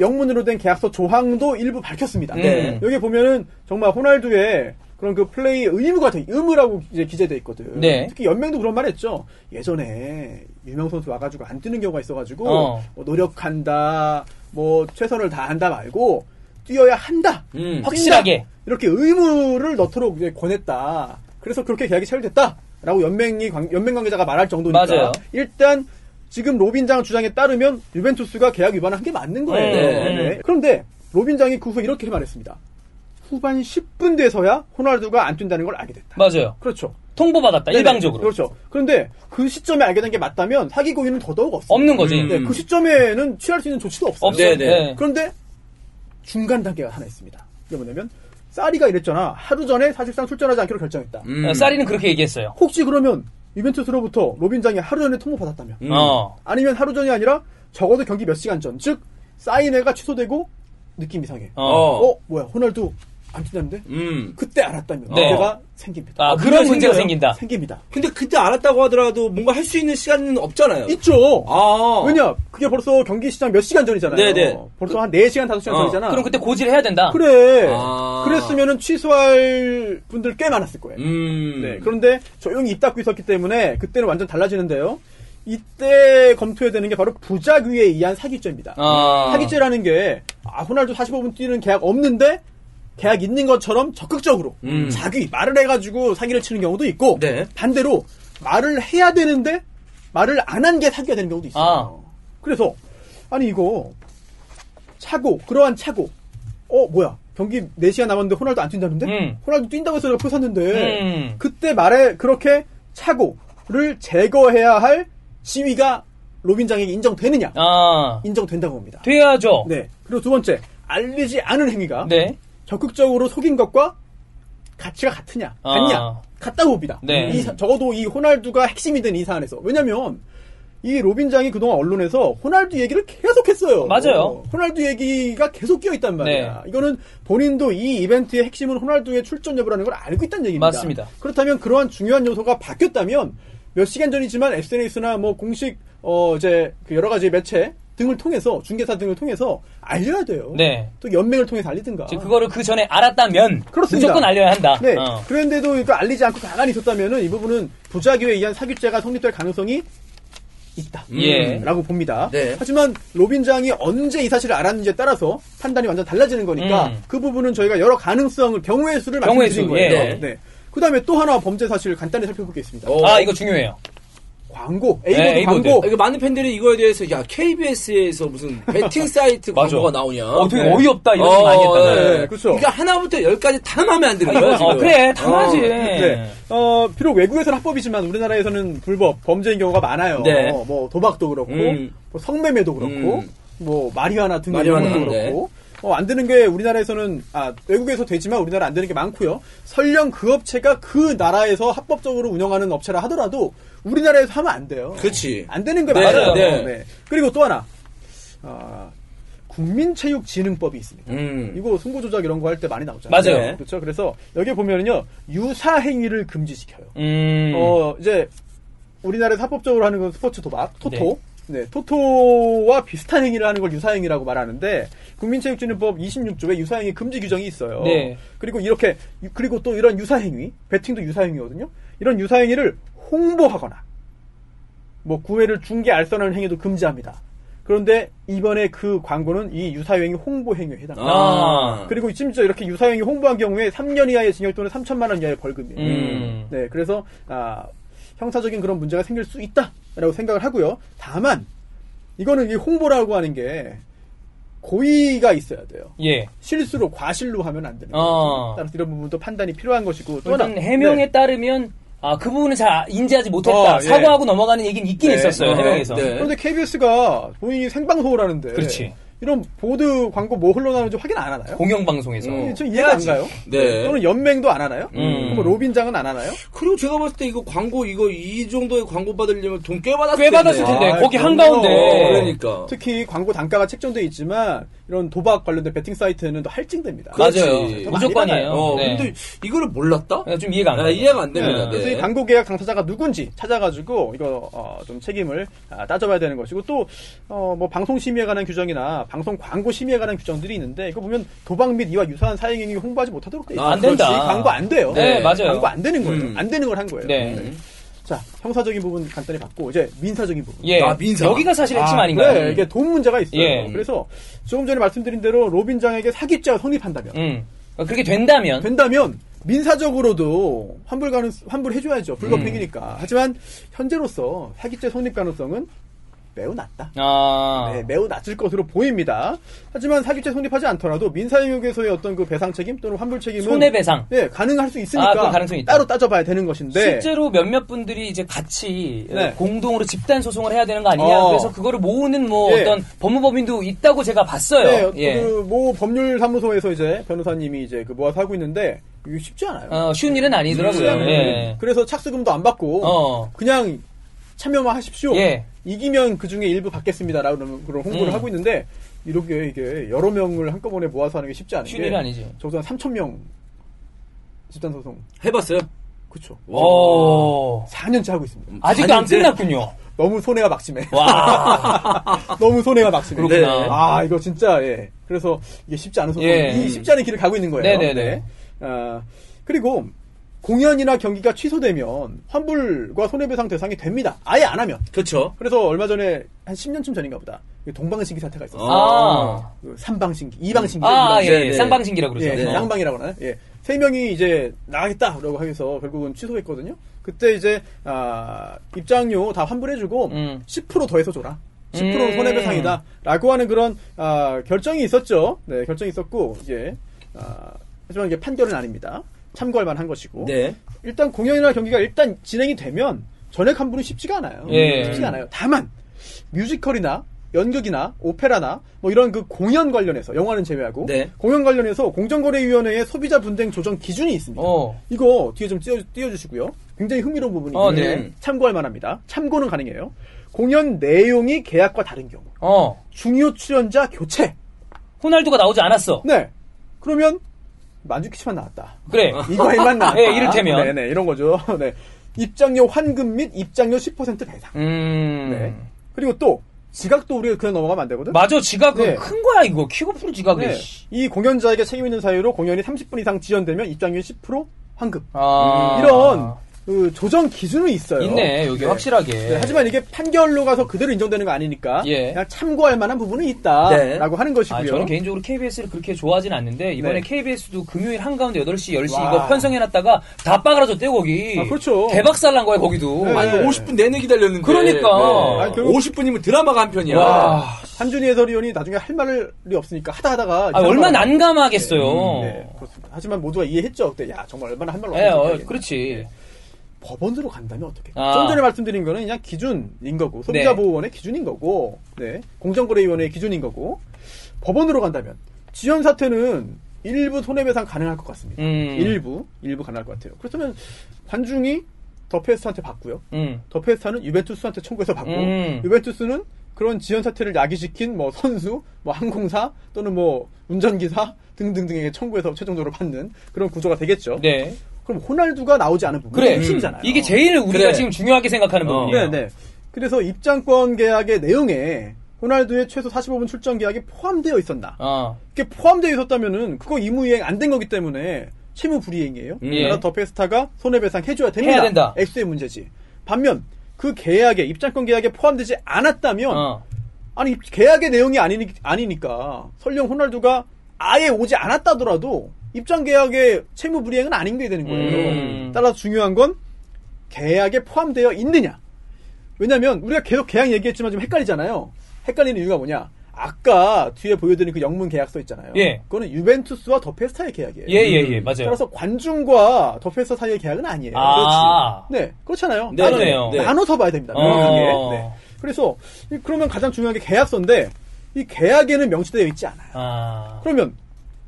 Speaker 3: 영문으로 된 계약서 조항도 일부 밝혔습니다.
Speaker 1: 네.
Speaker 3: 여기 보면은 정말 호날두의 그런 그 플레이 의무가 돼, 의무라고 이제 기재돼 있거든.
Speaker 1: 네.
Speaker 3: 특히 연맹도 그런 말 했죠. 예전에 유명 선수 와가지고 안 뜨는 경우가 있어가지고
Speaker 1: 어.
Speaker 3: 뭐 노력한다, 뭐 최선을 다한다 말고 뛰어야 한다.
Speaker 2: 음.
Speaker 1: 확실하게.
Speaker 3: 이렇게 의무를 넣도록 이제 권했다. 그래서 그렇게 계약이 체결됐다라고 연맹이 관- 연맹 관계자가 말할 정도니까
Speaker 1: 맞아요.
Speaker 3: 일단 지금 로빈장 주장에 따르면 유벤투스가 계약 위반을 한 게 맞는 거예요.
Speaker 1: 네.
Speaker 3: 네. 그런데 로빈장이 그 후에 이렇게 말했습니다. 후반 10분 돼서야 호날두가 안 뛴다는 걸 알게 됐다.
Speaker 1: 맞아요.
Speaker 3: 그렇죠.
Speaker 1: 통보받았다.
Speaker 3: 네네.
Speaker 1: 일방적으로.
Speaker 3: 그렇죠. 그런데 그 시점에 알게 된 게 맞다면 사기 고의는 더더욱 없어요.
Speaker 1: 없는 거지.
Speaker 2: 음.
Speaker 3: 네, 그 시점에는 취할 수 있는 조치도 없어요.
Speaker 1: 없어요.
Speaker 2: 네네.
Speaker 1: 네.
Speaker 3: 그런데 중간 단계가 하나 있습니다. 이게 뭐냐면 사리가 이랬잖아. 하루 전에 사실상 출전하지 않기로 결정했다.
Speaker 2: 음.
Speaker 1: 어, 사리는 그렇게 얘기했어요.
Speaker 3: 혹시 그러면 유벤투스로부터 로빈장이 하루 전에 통보받았다면
Speaker 2: 음.
Speaker 1: 어.
Speaker 3: 아니면 하루 전이 아니라 적어도 경기 몇 시간 전, 즉 사인회가 취소되고 느낌 이상해.
Speaker 1: 어.
Speaker 3: 어, 뭐야 호날두 안 뛰는데?
Speaker 2: 음.
Speaker 3: 그때 알았다면
Speaker 1: 네.
Speaker 3: 문제가 생깁니다.
Speaker 1: 아,
Speaker 2: 어,
Speaker 1: 그런 문제가? 생긴다.
Speaker 3: 생깁니다.
Speaker 2: 근데 그때 알았다고 하더라도 뭔가 할 수 있는 시간은 없잖아요.
Speaker 3: 있죠.
Speaker 2: 아.
Speaker 3: 왜냐? 그게 벌써 경기 시작 몇 시간 전이잖아요.
Speaker 2: 네네.
Speaker 3: 벌써 한 4시간, 5시간
Speaker 2: 어,
Speaker 3: 전이잖아.
Speaker 1: 그럼 그때 고지를 해야 된다.
Speaker 3: 그래.
Speaker 2: 아.
Speaker 3: 그랬으면은 취소할 분들 꽤 많았을 거예요.
Speaker 2: 음.
Speaker 3: 네. 그런데 조용히 입 닫고 있었기 때문에 그때는 완전 달라지는데요. 이때 검토해야 되는 게 바로 부작위에 의한 사기죄입니다.
Speaker 1: 아.
Speaker 3: 사기죄라는 게, 아, 호날두 45분 뛰는 계약 없는데, 계약 있는 것처럼 적극적으로
Speaker 2: 음.
Speaker 3: 자기 말을 해가지고 사기를 치는 경우도 있고,
Speaker 2: 네.
Speaker 3: 반대로 말을 해야 되는데, 말을 안 한 게 사기가 되는 경우도 있어요.
Speaker 1: 아.
Speaker 3: 그래서, 아니, 이거, 차고, 그러한 차고, 어, 뭐야. 경기 4시간 남았는데 호날두 안 뛴다는데?
Speaker 1: 음.
Speaker 3: 호날두 뛴다고 해서 내가 표 샀는데,
Speaker 1: 음.
Speaker 3: 그때 말에 그렇게 차고를 제거해야 할 지위가 로빈장에게 인정되느냐?
Speaker 1: 아.
Speaker 3: 인정된다고 봅니다.
Speaker 1: 돼야죠.
Speaker 3: 네. 그리고 두 번째, 알리지 않은 행위가
Speaker 1: 네.
Speaker 3: 적극적으로 속인 것과 가치가 같으냐?
Speaker 1: 아.
Speaker 3: 같냐? 같다고 봅니다.
Speaker 1: 네.
Speaker 3: 이 사- 적어도 이 호날두가 핵심이 된 이 사안에서. 왜냐면, 이 로빈장이 그동안 언론에서 호날두 얘기를 계속 했어요.
Speaker 1: 맞아요.
Speaker 3: 어, 호날두 얘기가 계속 끼어 있단 말이야.
Speaker 1: 네.
Speaker 3: 이거는 본인도 이 이벤트의 핵심은 호날두의 출전 여부라는 걸 알고 있다는 얘기입니다.
Speaker 1: 맞습니다.
Speaker 3: 그렇다면 그러한 중요한 요소가 바뀌었다면 몇 시간 전이지만 SNS나 뭐 공식 어 이제 그 여러 가지 매체 등을 통해서 중개사 등을 통해서 알려야 돼요.
Speaker 1: 네.
Speaker 3: 또 연맹을 통해서 알리든가.
Speaker 1: 즉 그거를 그 전에 알았다면
Speaker 3: 그렇습니다.
Speaker 1: 무조건 알려야 한다.
Speaker 3: 네.
Speaker 1: 어.
Speaker 3: 그런데도 이거 알리지 않고 가만히 있었다면은 이 부분은 부작위에 의한 사기죄가 성립될 가능성이 있다.
Speaker 1: 예.
Speaker 3: 라고 봅니다.
Speaker 2: 네.
Speaker 3: 하지만 로빈장이 언제 이 사실을 알았는지에 따라서 판단이 완전 달라지는 거니까
Speaker 1: 음.
Speaker 3: 그 부분은 저희가 여러 가능성을 경우의 수를
Speaker 1: 경우의
Speaker 3: 말씀드린
Speaker 1: 수,
Speaker 3: 거예요.
Speaker 1: 예.
Speaker 3: 네. 그 다음에 또 하나 범죄 사실 간단히 살펴보겠습니다.
Speaker 2: 어.
Speaker 1: 아 이거 중요해요.
Speaker 3: 광고,
Speaker 1: 네, A board A board.
Speaker 3: 광고.
Speaker 2: 아, 이거 많은 팬들이 이거에 대해서 야 KBS에서 무슨 베팅 사이트. 광고가 나오냐?
Speaker 1: 어, 되게
Speaker 3: 네.
Speaker 1: 어이없다 이런
Speaker 2: 어,
Speaker 1: 거 많이 했다.
Speaker 2: 네.
Speaker 3: 네, 그렇죠.
Speaker 2: 이게 하나부터 열까지 다 마음에 안 드는 거예요.
Speaker 1: 어. 그래 당하지.
Speaker 2: 어.
Speaker 3: 네. 어, 비록 외국에서는 합법이지만 우리나라에서는 불법, 범죄인 경우가 많아요.
Speaker 2: 네.
Speaker 3: 어, 뭐 도박도 그렇고,
Speaker 2: 음.
Speaker 3: 뭐 성매매도 그렇고,
Speaker 2: 음.
Speaker 3: 뭐 마리화나 등의
Speaker 2: 마리화나,
Speaker 3: 것도 그렇고, 어, 안 되는 게 우리나라에서는 아 외국에서 되지만 우리나라 안 되는 게 많고요. 설령 그 업체가 그 나라에서 합법적으로 운영하는 업체라 하더라도 우리나라에서 하면 안 돼요.
Speaker 2: 그렇지.
Speaker 3: 안 되는 게
Speaker 2: 네,
Speaker 3: 많아요.
Speaker 2: 네.
Speaker 3: 그리고 또 하나, 아, 국민체육진흥법이 있습니다.
Speaker 2: 음.
Speaker 3: 이거 승부 조작 이런 거 할 때 많이 나오잖아요.
Speaker 1: 맞아요.
Speaker 3: 네. 그렇죠. 그래서 여기 보면은요 유사 행위를 금지시켜요.
Speaker 1: 음.
Speaker 3: 어 이제 우리나라에서 합법적으로 하는 건 스포츠 도박, 토토. 네. 토토와 비슷한 행위를 하는 걸 유사행위라고 말하는데 국민체육진흥법 26조에 유사행위 금지 규정이 있어요.
Speaker 1: 네.
Speaker 3: 그리고 이렇게 유- 그리고 또 이런 유사행위, 배팅도 유사행위거든요. 이런 유사행위를 홍보하거나 뭐 구매를 중개 알선하는 행위도 금지합니다. 그런데 이번에 그 광고는 이 유사행위 홍보 행위에 해당합니다.
Speaker 2: 아.
Speaker 3: 그리고 심지어 이렇게 유사행위 홍보한 경우에 3년 이하의 징역 또는 3천만 원 이하의 벌금이에요.
Speaker 1: 음.
Speaker 3: 네, 그래서 아, 형사적인 그런 문제가 생길 수 있다라고 생각을 하고요. 다만 이거는 이 홍보라고 하는 게 고의가 있어야 돼요.
Speaker 1: 예.
Speaker 3: 실수로 과실로 하면 안 되는 거죠.
Speaker 1: 어.
Speaker 3: 따라서 이런 부분도 판단이 필요한 것이고 또 하나
Speaker 1: 해명에
Speaker 3: 네.
Speaker 1: 따르면 아 그 부분은 잘 인지하지 못했다.
Speaker 3: 어, 예.
Speaker 1: 사과하고 넘어가는 얘기는 있긴
Speaker 3: 네.
Speaker 1: 있었어요
Speaker 3: 어,
Speaker 1: 해명에서.
Speaker 2: 네.
Speaker 3: 그런데 KBS가 본인이 생방송을 하는데
Speaker 1: 그렇지.
Speaker 3: 이런 보드 광고 뭐 흘러나오는지 확인 안 하나요?
Speaker 1: 공영방송에서.
Speaker 2: 음.
Speaker 3: 저 이해가 안. 가요.
Speaker 2: 네.
Speaker 3: 또는 연맹도 안 하나요?
Speaker 1: 음.
Speaker 3: 뭐 로빈장은 안 하나요?
Speaker 2: 그리고 제가 봤을 때 이거 광고 이거 이 정도의 광고 받으려면 돈 꽤 받았을
Speaker 1: 꽤 받았을 텐데,
Speaker 3: 아,
Speaker 1: 거기. 한가운데.
Speaker 2: 그러니까.
Speaker 3: 특히 광고 단가가 책정돼 있지만 이런 도박 관련된 베팅 사이트는 또 할증됩니다.
Speaker 1: 맞아요.
Speaker 2: 많이
Speaker 1: 무조건이에요.
Speaker 2: 어,
Speaker 1: 네.
Speaker 2: 근데 이거를 몰랐다?
Speaker 1: 네, 좀 이해가 안
Speaker 2: 아,
Speaker 1: 가요.
Speaker 2: 이해가 안 됩니다.
Speaker 1: 네.
Speaker 2: 네.
Speaker 3: 그래서 이 광고 계약 당사자가 누군지 찾아가지고 이거 어, 좀 책임을 아, 따져봐야 되는 것이고 또 어, 뭐 방송 심의에 관한 규정이나 방송 광고 심의에 관한 규정들이 있는데 이거 보면 도박 및 이와 유사한 사행 행위 홍보하지 못하도록 돼 있어요.
Speaker 2: 아,
Speaker 1: 안 된다.
Speaker 3: 이 광고 안 돼요.
Speaker 1: 네, 맞아요.
Speaker 3: 광고 안 되는 거예요.
Speaker 2: 음.
Speaker 3: 안 되는 걸 한 거예요.
Speaker 1: 네.
Speaker 3: 자 형사적인 부분 간단히 봤고 이제 민사적인 부분.
Speaker 1: 예.
Speaker 2: 아, 민사.
Speaker 1: 여기가 사실 핵심
Speaker 3: 아,
Speaker 1: 아, 닌가요
Speaker 3: 그래, 이게 돈 문제가 있어요.
Speaker 1: 예.
Speaker 3: 그래서 조금 전에 말씀드린 대로 로빈장에게 사기죄가 성립한다면
Speaker 1: 음. 그렇게 된다면.
Speaker 3: 된다면 민사적으로도 환불 가능 환불해줘야죠.
Speaker 1: 음.
Speaker 3: 불법행위니까. 하지만 현재로서 사기죄 성립 가능성은 매우 낮다.
Speaker 1: 아.
Speaker 3: 네, 매우 낮을 것으로 보입니다. 하지만 사기죄 성립하지 않더라도 민사영역에서의 어떤 그 배상 책임 또는 환불 책임은
Speaker 1: 손해배상.
Speaker 3: 네, 가능할 수
Speaker 1: 아,
Speaker 3: 있으니까
Speaker 1: 그건 가능성이 있다.
Speaker 3: 따로 따져봐야 되는 것인데
Speaker 1: 실제로 몇몇 분들이 이제 같이
Speaker 3: 네.
Speaker 1: 어, 공동으로 집단 소송을 해야 되는 거 아니냐.
Speaker 3: 어.
Speaker 1: 그래서 그거를 모으는 뭐
Speaker 3: 예.
Speaker 1: 어떤 법무법인도 있다고 제가 봤어요.
Speaker 3: 네,
Speaker 1: 예.
Speaker 3: 그모 법률사무소에서 이제 변호사님이 이제 그 모아서 하고 있는데 이게 쉽지 않아요.
Speaker 1: 어, 쉬운 일은 아니더라고요.
Speaker 3: 음,
Speaker 1: 예.
Speaker 3: 그래서 착수금도 안 받고
Speaker 1: 어.
Speaker 3: 그냥 참여만 하십시오.
Speaker 1: 예.
Speaker 3: 이기면 그 중에 일부 받겠습니다라고 그런 홍보를
Speaker 1: 음.
Speaker 3: 하고 있는데 이렇게 이게 여러 명을 한꺼번에 모아서 하는 게 쉽지 않은
Speaker 1: 쉬운
Speaker 3: 게
Speaker 1: 일은 아니지.
Speaker 3: 적어도 한 3천 명 집단 소송
Speaker 2: 해봤어요?
Speaker 3: 그렇죠.
Speaker 1: 오.
Speaker 3: 4년째 하고 있습니다.
Speaker 1: 아직도 안 끝났군요.
Speaker 3: 너무 손해가 막심해.
Speaker 1: 와.
Speaker 3: 너무 손해가 막심해.
Speaker 1: 그렇구나.
Speaker 3: 아 이거 진짜 예. 그래서 이게 쉽지 않은 소송,
Speaker 1: 예.
Speaker 3: 이 쉽지 않은 길을 가고 있는 거예요.
Speaker 1: 네네네.
Speaker 3: 아, 그리고 공연이나 경기가 취소되면 환불과 손해배상 대상이 됩니다. 아예 안 하면.
Speaker 2: 그렇죠.
Speaker 3: 그래서 얼마 전에 한 10년쯤 전인가 보다 동방신기 사태가 있었어요.
Speaker 1: 아.
Speaker 3: 그 삼방신기, 이방신기,
Speaker 1: 아, 예,
Speaker 2: 네,
Speaker 1: 예.
Speaker 2: 네.
Speaker 1: 쌍방신기라고
Speaker 3: 예,
Speaker 1: 그러죠.
Speaker 2: 네.
Speaker 3: 하나요? 예. 세 명이 이제 나가겠다라고 해서 결국은 취소했거든요. 그때 이제 아, 입장료 다 환불해주고
Speaker 1: 음.
Speaker 3: 10% 더해서 줘라. 10%
Speaker 1: 음.
Speaker 3: 손해배상이다라고 하는 그런 아, 결정이 있었죠. 네, 결정이 있었고 이제 아, 하지만 이게 판결은 아닙니다. 참고할 만한 것이고
Speaker 2: 네.
Speaker 3: 일단 공연이나 경기가 일단 진행이 되면 전액 환불은 쉽지가 않아요.
Speaker 1: 예.
Speaker 3: 쉽지가 않아요. 다만 뮤지컬이나 연극이나 오페라나 뭐 이런 그 공연 관련해서 영화는 제외하고
Speaker 2: 네.
Speaker 3: 공연 관련해서 공정거래위원회의 소비자 분쟁 조정 기준이 있습니다.
Speaker 1: 어.
Speaker 3: 이거 뒤에 좀 띄워, 띄워주시고요. 굉장히 흥미로운 부분이고
Speaker 1: 어, 네.
Speaker 3: 참고할 만합니다. 참고는 가능해요. 공연 내용이 계약과 다른 경우,
Speaker 1: 어.
Speaker 3: 중요 출연자 교체.
Speaker 1: 호날두가 나오지 않았어.
Speaker 3: 네. 그러면 만주키치만 나왔다.
Speaker 1: 그래.
Speaker 3: 이거에만 나왔다.
Speaker 1: 예, 이를테면.
Speaker 3: 네네 이런 거죠. 네. 입장료 환급 및 입장료 10% 배상.
Speaker 1: 음.
Speaker 3: 네. 그리고 또 지각도 우리가 그냥 넘어가면 안 되거든.
Speaker 1: 맞아, 지각
Speaker 3: 네.
Speaker 1: 큰 거야, 이거. 킥오프로 지각을.
Speaker 3: 네. 이 공연자에게 책임 있는 사유로 공연이 30분 이상 지연되면 입장료 10% 환급.
Speaker 1: 아.
Speaker 3: 이런 그 조정 기준은 있어요.
Speaker 1: 있네, 여기 확실하게.
Speaker 3: 네, 하지만 이게 판결로 가서 그대로 인정되는 거 아니니까
Speaker 1: 예.
Speaker 3: 그냥 참고할 만한 부분은 있다라고
Speaker 2: 네.
Speaker 3: 하는 것이고요.
Speaker 1: 아, 저는 개인적으로 KBS를 그렇게 좋아하진 않는데, 이번에
Speaker 3: 네.
Speaker 1: KBS도 금요일 한 가운데 8시, 10시
Speaker 3: 와.
Speaker 1: 이거 편성해놨다가 다 빠그라졌대, 거기.
Speaker 3: 아, 그렇죠.
Speaker 1: 대박살 난 거야, 거기도.
Speaker 3: 네.
Speaker 2: 아니, 50분 내내 기다렸는데.
Speaker 1: 그러니까.
Speaker 3: 아니, 결국-
Speaker 2: 50분이면 드라마가 한 편이야.
Speaker 1: 와.
Speaker 3: 한준희 해설위원이 나중에 할 말이 없으니까 하다 하다가
Speaker 1: 아, 얼마나
Speaker 3: 난
Speaker 1: 난감하겠어요.
Speaker 3: 네, 그렇습니다. 하지만 모두가 이해했죠. 그때 야 정말 얼마나 할말
Speaker 1: 예, 어, 그렇지.
Speaker 3: 법원으로 간다면 어떻게?
Speaker 1: 아.
Speaker 3: 좀 전에 말씀드린 거는 그냥 기준인 거고 소비자
Speaker 1: 네.
Speaker 3: 보호원의 기준인 거고, 네 공정거래위원회의 기준인 거고 법원으로 간다면 지연 사태는 일부 손해배상 가능할 것 같습니다.
Speaker 1: 음.
Speaker 3: 일부 일부 가능할 것 같아요. 그렇다면 관중이 더 페스타한테 받고요.
Speaker 1: 음.
Speaker 3: 더 페스타는 유벤투스한테 청구해서 받고
Speaker 1: 음.
Speaker 3: 유벤투스는 그런 지연 사태를 야기시킨 뭐 선수, 뭐 항공사 또는 뭐 운전기사 등등등에게 청구해서 최종적으로 받는 그런 구조가 되겠죠.
Speaker 1: 네.
Speaker 3: 그럼 호날두가 나오지 않은 부분이
Speaker 1: 그래.
Speaker 3: 핵심이잖아요.
Speaker 1: 이게 제일 우리가
Speaker 2: 그래.
Speaker 1: 지금 중요하게 생각하는
Speaker 2: 어.
Speaker 1: 부분이에요.
Speaker 3: 네, 네. 그래서 입장권 계약의 내용에 호날두의 최소 45분 출전 계약이 포함되어 있었나?
Speaker 1: 어.
Speaker 3: 이게 포함되어 있었다면 그거 의무 이행 안 된 거기 때문에 채무 불이행이에요.
Speaker 1: 음.
Speaker 3: 그래서
Speaker 1: 예.
Speaker 3: 더 페스타가 손해배상 해줘야 됩니다.
Speaker 1: 해야 된다.
Speaker 3: 액수의 문제지. 반면 그 계약에 입장권 계약에 포함되지 않았다면
Speaker 1: 어.
Speaker 3: 아니 계약의 내용이 아니니, 아니니까 설령 호날두가 아예 오지 않았다더라도 입장 계약의 채무 불이행은 아닌 게 되는 거예요.
Speaker 1: 음.
Speaker 3: 따라서 중요한 건 계약에 포함되어 있느냐. 왜냐면 우리가 계속 계약 얘기했지만 좀 헷갈리잖아요. 헷갈리는 이유가 뭐냐? 아까 뒤에 보여드린 그 영문 계약서 있잖아요.
Speaker 1: 예.
Speaker 3: 그거는 유벤투스와 더 페스타의 계약이에요.
Speaker 1: 예, 예, 예, 맞아요.
Speaker 3: 따라서 관중과 더 페스타 사이의 계약은 아니에요.
Speaker 1: 아.
Speaker 3: 네, 그렇잖아요.
Speaker 2: 네,
Speaker 3: 나눠-.
Speaker 1: 네.
Speaker 3: 나눠서 봐야 됩니다.
Speaker 1: 어.
Speaker 3: 명확하게. 네. 그래서 이- 그러면 가장 중요한 게 계약서인데 이 계약에는 명시되어 있지 않아요.
Speaker 1: 아.
Speaker 3: 그러면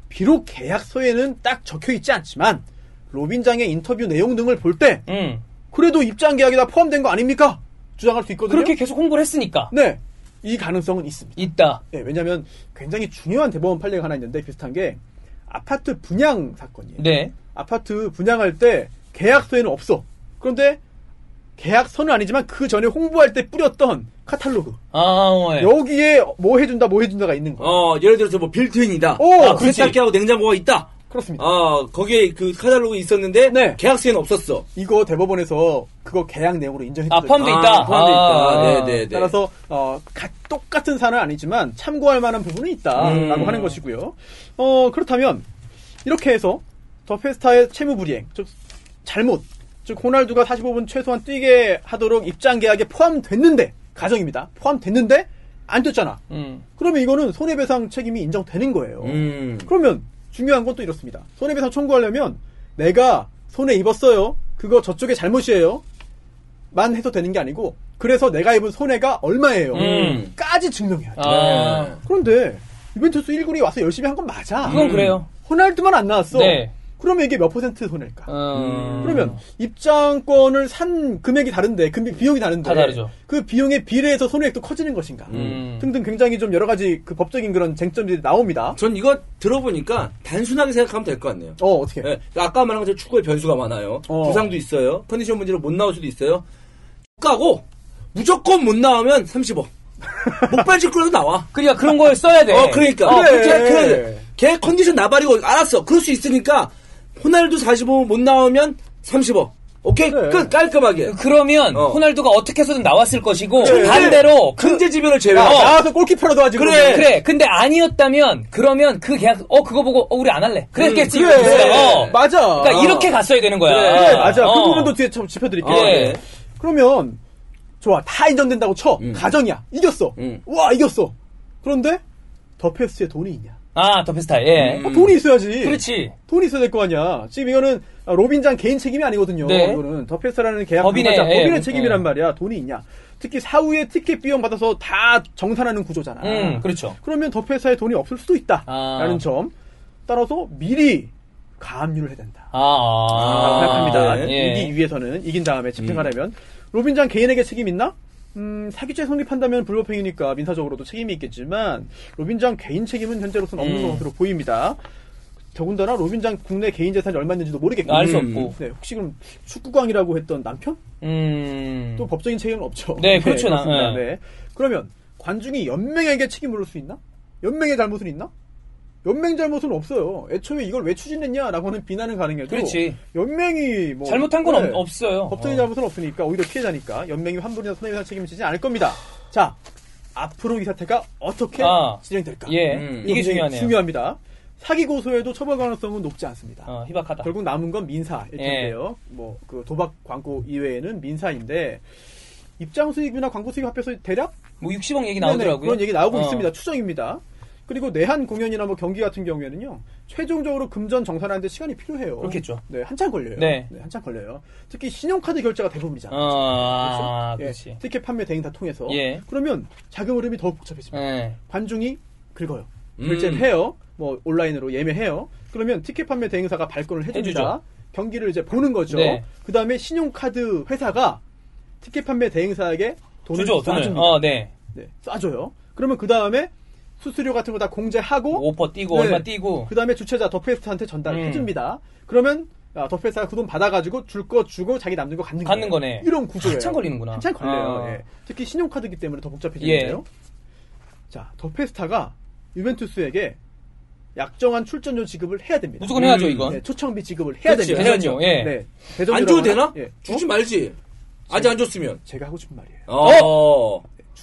Speaker 3: 비록 계약서에는 딱 적혀 있지 않지만 로빈장의 인터뷰 내용 등을 볼때
Speaker 1: 음.
Speaker 3: 그래도 입장 계약에 다 포함된 거 아닙니까? 주장할 수 있거든요.
Speaker 1: 그렇게 계속 홍보를 했으니까.
Speaker 3: 네. 이 가능성은 있습니다.
Speaker 1: 있다.
Speaker 3: 네, 왜냐하면 굉장히 중요한 대법원 판례가 하나 있는데 비슷한 게 아파트 분양 사건이에요.
Speaker 1: 네.
Speaker 3: 아파트 분양할 때 계약서에는 없어. 그런데 계약서는 아니지만 그 전에 홍보할 때 뿌렸던 카탈로그
Speaker 1: 아, 어, 예.
Speaker 3: 여기에 뭐 해준다 뭐 해준다가 있는 거.
Speaker 2: 어, 예를 들어서 뭐 빌트인이다.
Speaker 3: 오,
Speaker 2: 아,
Speaker 1: 그렇지.
Speaker 2: 세탁기하고 냉장고가 있다.
Speaker 3: 그렇습니다.
Speaker 2: 아, 거기에 그 카탈로그 있었는데
Speaker 3: 네.
Speaker 2: 계약서에는 없었어.
Speaker 3: 이거 대법원에서 그거 계약 내용으로 인정했거든요.
Speaker 1: 아, 포함돼 있다.
Speaker 2: 아, 포함돼 있다.
Speaker 1: 아.
Speaker 2: 네, 네, 네.
Speaker 3: 따라서 어, 가- 똑같은 사안은 아니지만 참고할 만한 부분은 있다라고
Speaker 2: 음.
Speaker 3: 하는 것이고요. 어 그렇다면 이렇게 해서 더 페스타의 채무 불이행, 즉 잘못, 즉 호날두가 45분 최소한 뛰게 하도록 입장 계약에 포함됐는데 가정입니다. 포함됐는데 안 뛰었잖아.
Speaker 1: 음.
Speaker 3: 그러면 이거는 손해배상 책임이 인정되는 거예요.
Speaker 2: 음.
Speaker 3: 그러면 중요한 건 또 이렇습니다. 손해배상 청구하려면 내가 손해 입었어요. 그거 저쪽의 잘못이에요. 만 해도 되는 게 아니고 그래서 내가 입은 손해가 얼마예요.
Speaker 1: 음.
Speaker 3: 까지 증명해야 돼.
Speaker 1: 아.
Speaker 2: 네.
Speaker 3: 그런데 유벤투스 1군이 와서 열심히 한 건 맞아.
Speaker 1: 그건 그래요.
Speaker 3: 호날두만 안 나왔어.
Speaker 1: 네.
Speaker 3: 그러면 이게 몇 퍼센트 손해일까?
Speaker 1: 음.
Speaker 3: 그러면 입장권을 산 금액이 다른데 금 비용이 다른데
Speaker 1: 다 다르죠.
Speaker 3: 그 비용에 비례해서 손해액도 커지는 것인가?
Speaker 1: 음.
Speaker 3: 등등 굉장히 좀 여러 가지 그 법적인 그런 쟁점들이 나옵니다.
Speaker 2: 전 이거 들어보니까 단순하게 생각하면 될 것 같네요.
Speaker 3: 어 어떻게?
Speaker 2: 예, 아까 말한 것처럼 축구에 변수가 많아요.
Speaker 3: 어.
Speaker 2: 부상도 있어요. 컨디션 문제로 못 나올 수도 있어요. 가고 무조건 못 나오면 30억. 목발직구라도 나와.
Speaker 1: 그러니까 그런 걸 써야 돼.
Speaker 2: 어, 그러니까.
Speaker 1: 어,
Speaker 3: 그래.
Speaker 2: 그래, 그래. 걔 컨디션 나발이고, 알았어. 그럴 수 있으니까, 호날두 45분 못 나오면 30억. 오케이?
Speaker 3: 그래.
Speaker 2: 끝, 깔끔하게.
Speaker 1: 그러면
Speaker 2: 어.
Speaker 1: 호날두가 어떻게 해서든 나왔을 것이고
Speaker 3: 그래.
Speaker 1: 반대로 그
Speaker 2: 큰제지변을
Speaker 3: 야,
Speaker 2: 제외하고.
Speaker 3: 나와서 골키퍼라도 하지.
Speaker 2: 그래.
Speaker 3: 그러면.
Speaker 1: 그래. 근데 아니었다면 그러면 그 계약 어 그거 보고 어 우리 안 할래. 그랬겠지.
Speaker 3: 그래.
Speaker 1: 그래서, 어.
Speaker 3: 맞아.
Speaker 1: 그러니까 이렇게 갔어야 되는 거야.
Speaker 3: 그래, 맞아.
Speaker 1: 어.
Speaker 3: 그 부분도 뒤에 쳐- 짚어드릴게요.
Speaker 1: 예.
Speaker 3: 네. 그러면 좋아 다 인정된다고 쳐
Speaker 2: 음.
Speaker 3: 가정이야 이겼어
Speaker 2: 음.
Speaker 3: 와 이겼어 그런데 더 페스타에 돈이 있냐
Speaker 1: 아, 더 페스타. 예.
Speaker 2: 음.
Speaker 3: 어, 돈이 있어야지
Speaker 1: 그렇지.
Speaker 3: 돈이 있어야 될 거 아니야 지금 이거는 아, 로빈장 개인 책임이 아니거든요
Speaker 1: 네.
Speaker 3: 이거는 더 페스타라는 계약
Speaker 1: 법인의, 예,
Speaker 3: 법인의
Speaker 1: 예.
Speaker 3: 책임이란 말이야 돈이 있냐 특히 사후에 티켓 비용 받아서 다 정산하는 구조잖아
Speaker 1: 음, 그렇죠.
Speaker 3: 그러면 더 페스타에 돈이 없을 수도 있다
Speaker 1: 아.
Speaker 3: 라는 점 따라서 미리 가압류를 해야 된다
Speaker 1: 아, 아.
Speaker 3: 생각합니다.
Speaker 2: 네.
Speaker 1: 예.
Speaker 3: 이기 위해서는 이긴 다음에 집행하려면 로빈장 개인에게 책임 있나? 음, 사기죄 성립한다면 불법행위니까 민사적으로도 책임이 있겠지만 로빈장 개인 책임은 현재로서는 없는
Speaker 1: 음.
Speaker 3: 것으로 보입니다. 더군다나 로빈장 국내 개인 재산이 얼마 있는지도 모르겠고
Speaker 1: 알수
Speaker 2: 음.
Speaker 1: 없고.
Speaker 3: 네, 혹시 그럼 축구광이라고 했던 남편?
Speaker 1: 음.
Speaker 3: 또 법적인 책임은 없죠.
Speaker 1: 네, 그렇죠.
Speaker 3: 그렇습니다.
Speaker 1: 네.
Speaker 3: 네. 그러면 관중이 연맹에게 책임 물을 수 있나? 연맹의 잘못은 있나? 연맹 잘못은 없어요. 애초에 이걸 왜 추진했냐라고 하는 비난은 가능해도
Speaker 1: 그렇지.
Speaker 3: 연맹이 뭐
Speaker 1: 잘못한 건
Speaker 3: 네.
Speaker 1: 없- 없어요.
Speaker 3: 법적인
Speaker 1: 어.
Speaker 3: 잘못은 없으니까 오히려 피해자니까 연맹이 환불이나 손해배상 책임을 지지 않을 겁니다. 자, 앞으로 이 사태가 어떻게
Speaker 1: 아.
Speaker 3: 진행될까?
Speaker 1: 예.
Speaker 2: 음.
Speaker 1: 이게 중요하네요.
Speaker 3: 중요합니다. 사기 고소에도 처벌 가능성은 높지 않습니다.
Speaker 1: 어, 희박하다.
Speaker 3: 결국 남은 건 민사일
Speaker 1: 예.
Speaker 3: 텐데요. 뭐그 도박 광고 이외에는 민사인데 입장 수익이나 광고 수익 합해서 대략
Speaker 1: 뭐 60억 얘기
Speaker 3: 네네,
Speaker 1: 나오더라고요.
Speaker 3: 그런 얘기 나오고
Speaker 1: 어.
Speaker 3: 있습니다. 추정입니다. 그리고 내한 공연이나 뭐 경기 같은 경우에는요. 최종적으로 금전 정산하는데 시간이 필요해요.
Speaker 1: 그렇겠죠.
Speaker 3: 네, 한참 걸려요.
Speaker 1: 네.
Speaker 3: 한참 걸려요. 특히 신용카드 결제가 대부분이잖아요.
Speaker 1: 어, 아,
Speaker 3: 그렇죠?
Speaker 1: 그렇지.
Speaker 3: 예, 티켓 판매 대행 다 통해서.
Speaker 1: 예.
Speaker 3: 그러면 자금 흐름이 더 복잡해집니다.
Speaker 1: 예.
Speaker 3: 관중이 긁어요.
Speaker 2: 음.
Speaker 3: 결제를 해요. 뭐 온라인으로 예매해요. 그러면 티켓 판매 대행사가 발권을 해줍니다.
Speaker 1: 해주죠.
Speaker 3: 경기를 이제 보는 거죠.
Speaker 1: 네.
Speaker 3: 그 다음에 신용카드 회사가 티켓 판매 대행사에게 돈을
Speaker 1: 주죠, 돈을.
Speaker 3: 쏴줍니다.
Speaker 1: 어, 네.
Speaker 3: 네, 쏴줘요. 그러면 그 다음에 수수료 같은 거 다 공제하고
Speaker 1: 오퍼 뛰고,
Speaker 3: 네.
Speaker 1: 얼마 뛰고.
Speaker 3: 그 다음에 주최자 더페스트한테 전달을
Speaker 1: 음.
Speaker 3: 해줍니다. 그러면 아, 더페스트가 그 돈 받아가지고 줄 거 주고 자기 남는 거 갖는,
Speaker 1: 갖는. 거네.
Speaker 3: 이런 구조예요.
Speaker 1: 한참 걸리는구나.
Speaker 3: 한참 걸려요.
Speaker 1: 아.
Speaker 3: 예. 특히 신용카드기 때문에 더 복잡해지는데요. 자, 더페스타가 유벤투스에게 약정한 출전료 지급을 해야 됩니다.
Speaker 1: 무조건 해야죠,
Speaker 2: 음.
Speaker 1: 이건.
Speaker 3: 네, 초청비 지급을 해야
Speaker 2: 그치,
Speaker 3: 됩니다.
Speaker 1: 해야죠, 예.
Speaker 3: 네,
Speaker 2: 안 줘도 되나?
Speaker 3: 예.
Speaker 2: 주지
Speaker 3: 어?
Speaker 2: 말지. 아직 안 줬으면.
Speaker 3: 제가 하고 싶은 말이에요.
Speaker 2: 어.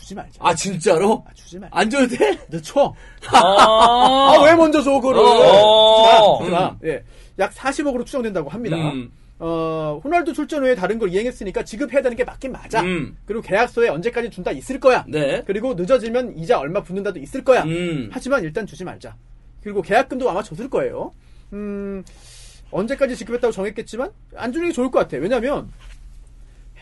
Speaker 3: 주지 말자.
Speaker 2: 아, 진짜로?
Speaker 3: 아, 주지 말자.
Speaker 2: 안 줘도 돼?
Speaker 3: 늦춰.
Speaker 1: 아,
Speaker 3: 아, 왜 먼저 줘, 그거를.
Speaker 1: 어.
Speaker 3: 마, 하지 마. 예. 약 40억으로 추정된다고 합니다.
Speaker 2: 음.
Speaker 3: 어, 호날두 출전 후에 다른 걸 이행했으니까 지급해야 되는 게 맞긴 맞아.
Speaker 2: 음.
Speaker 3: 그리고 계약서에 언제까지 준다 있을 거야.
Speaker 2: 네.
Speaker 3: 그리고 늦어지면 이자 얼마 붙는다도 있을 거야.
Speaker 2: 음.
Speaker 3: 하지만 일단 주지 말자. 그리고 계약금도 아마 줬을 거예요. 음, 언제까지 지급했다고 정했겠지만 안 주는 게 좋을 것 같아. 왜냐면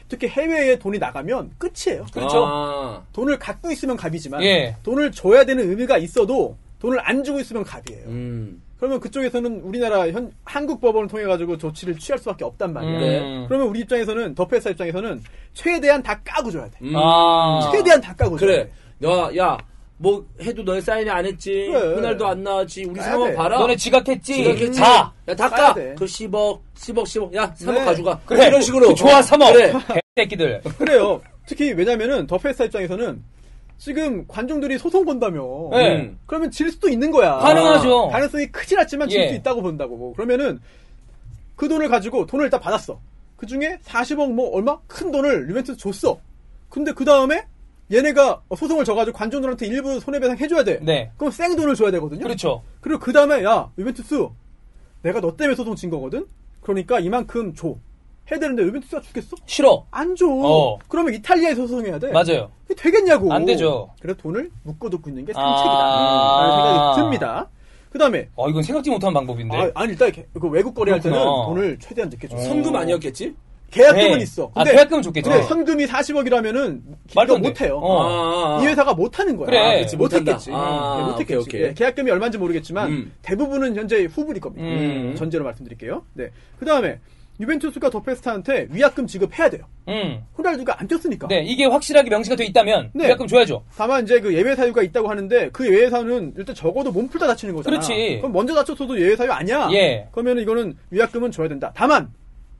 Speaker 3: 특히 해외에 돈이 나가면 끝이에요.
Speaker 1: 그렇죠.
Speaker 2: 아.
Speaker 3: 돈을 갖고 있으면 갑이지만
Speaker 1: 예.
Speaker 3: 돈을 줘야 되는 의미가 있어도 돈을 안 주고 있으면 갑이에요.
Speaker 2: 음.
Speaker 3: 그러면 그쪽에서는 우리나라 현 한국 법원을 통해 가지고 조치를 취할 수밖에 없단 말이에요.
Speaker 1: 음.
Speaker 3: 그러면 우리 입장에서는 더페사 입장에서는 최대한 다 까고 줘야 돼.
Speaker 2: 음.
Speaker 1: 아.
Speaker 3: 최대한 다 까고 줘야
Speaker 2: 그래.
Speaker 3: 돼.
Speaker 2: 너, 야, 뭐, 해도 너네 사인이 안 했지.
Speaker 3: 그래.
Speaker 2: 그날도 안 나왔지. 우리
Speaker 3: 가야
Speaker 2: 상황
Speaker 3: 돼.
Speaker 2: 봐라.
Speaker 1: 너네 지각했지?
Speaker 2: 지각했지.
Speaker 1: 다.
Speaker 2: 야, 다
Speaker 3: 가야
Speaker 2: 까.
Speaker 3: 돼.
Speaker 2: 그 10억, 10억, 10억. 야, 3억
Speaker 3: 네.
Speaker 2: 가져가.
Speaker 1: 그래.
Speaker 2: 이런 식으로.
Speaker 1: 그 좋아, 3억.
Speaker 2: 그래.
Speaker 1: 개새끼들.
Speaker 3: 그래요. 특히 왜냐면은 더 페스타 입장에서는 지금 관중들이 소송 건다며.
Speaker 1: 네.
Speaker 2: 음.
Speaker 3: 그러면 질 수도 있는 거야.
Speaker 1: 가능하죠.
Speaker 3: 가능성이 크진 않지만 질
Speaker 1: 예.
Speaker 3: 수 있다고 본다고. 그러면은 그 돈을 가지고 돈을 일단 받았어. 그 중에 40억 뭐 얼마 큰 돈을 유벤투스 줬어. 근데 그 다음에 얘네가 소송을 져가지고 관중들한테 일부 손해배상 해줘야 돼.
Speaker 1: 네.
Speaker 3: 그럼 생돈을 줘야 되거든요.
Speaker 1: 그렇죠.
Speaker 3: 그리고 그 다음에 야 유벤투스 내가 너 때문에 소송 진 거거든. 그러니까 이만큼 줘. 해야 되는데 유벤투스가 주겠어?
Speaker 1: 싫어.
Speaker 3: 안 줘.
Speaker 1: 어.
Speaker 3: 그러면 이탈리아에서 소송해야 돼.
Speaker 1: 맞아요.
Speaker 3: 되겠냐고.
Speaker 1: 안 되죠.
Speaker 3: 그래서 돈을 묶어두고 있는 게
Speaker 1: 아.
Speaker 3: 상책이다. 라는 생각이 듭니다. 그 다음에
Speaker 1: 어, 이건 생각지 못한 방법인데.
Speaker 3: 아, 아니 일단 이렇게 그 외국 거래할 때는. 돈을 최대한 늦게 줘.
Speaker 2: 선금 아니었겠지?
Speaker 3: 계약금은
Speaker 1: 네.
Speaker 3: 있어.
Speaker 1: 아, 계약금은 좋겠죠.
Speaker 3: 근데 현금이 40억이라면은
Speaker 1: 말도 돼.
Speaker 3: 못해요.
Speaker 1: 어.
Speaker 2: 아, 아.
Speaker 3: 이 회사가 못 하는 거야.
Speaker 1: 그래.
Speaker 3: 아,
Speaker 2: 그치, 못한다.
Speaker 3: 못했겠지.
Speaker 2: 아,
Speaker 3: 네, 못 했겠지.
Speaker 2: 오케이, 오케이.
Speaker 3: 네, 계약금이 얼마인지 모르겠지만
Speaker 2: 음.
Speaker 3: 대부분은 현재 후불일 겁니다.
Speaker 1: 음.
Speaker 3: 전제로 말씀드릴게요. 네. 그 다음에 유벤투스가 더 페스타한테 위약금 지급해야 돼요.
Speaker 1: 음.
Speaker 3: 호날두가 안 뛰었으니까.
Speaker 1: 네, 이게 확실하게 명시가 돼 있다면
Speaker 3: 네.
Speaker 1: 위약금 줘야죠.
Speaker 3: 다만 이제 그 예외 사유가 있다고 하는데 그 예외 사유는 일단 적어도 몸 풀다 다치는 거잖아.
Speaker 1: 그렇지.
Speaker 3: 그럼 먼저 다쳤어도 예외 사유 아니야.
Speaker 1: 예.
Speaker 3: 그러면 이거는 위약금은 줘야 된다. 다만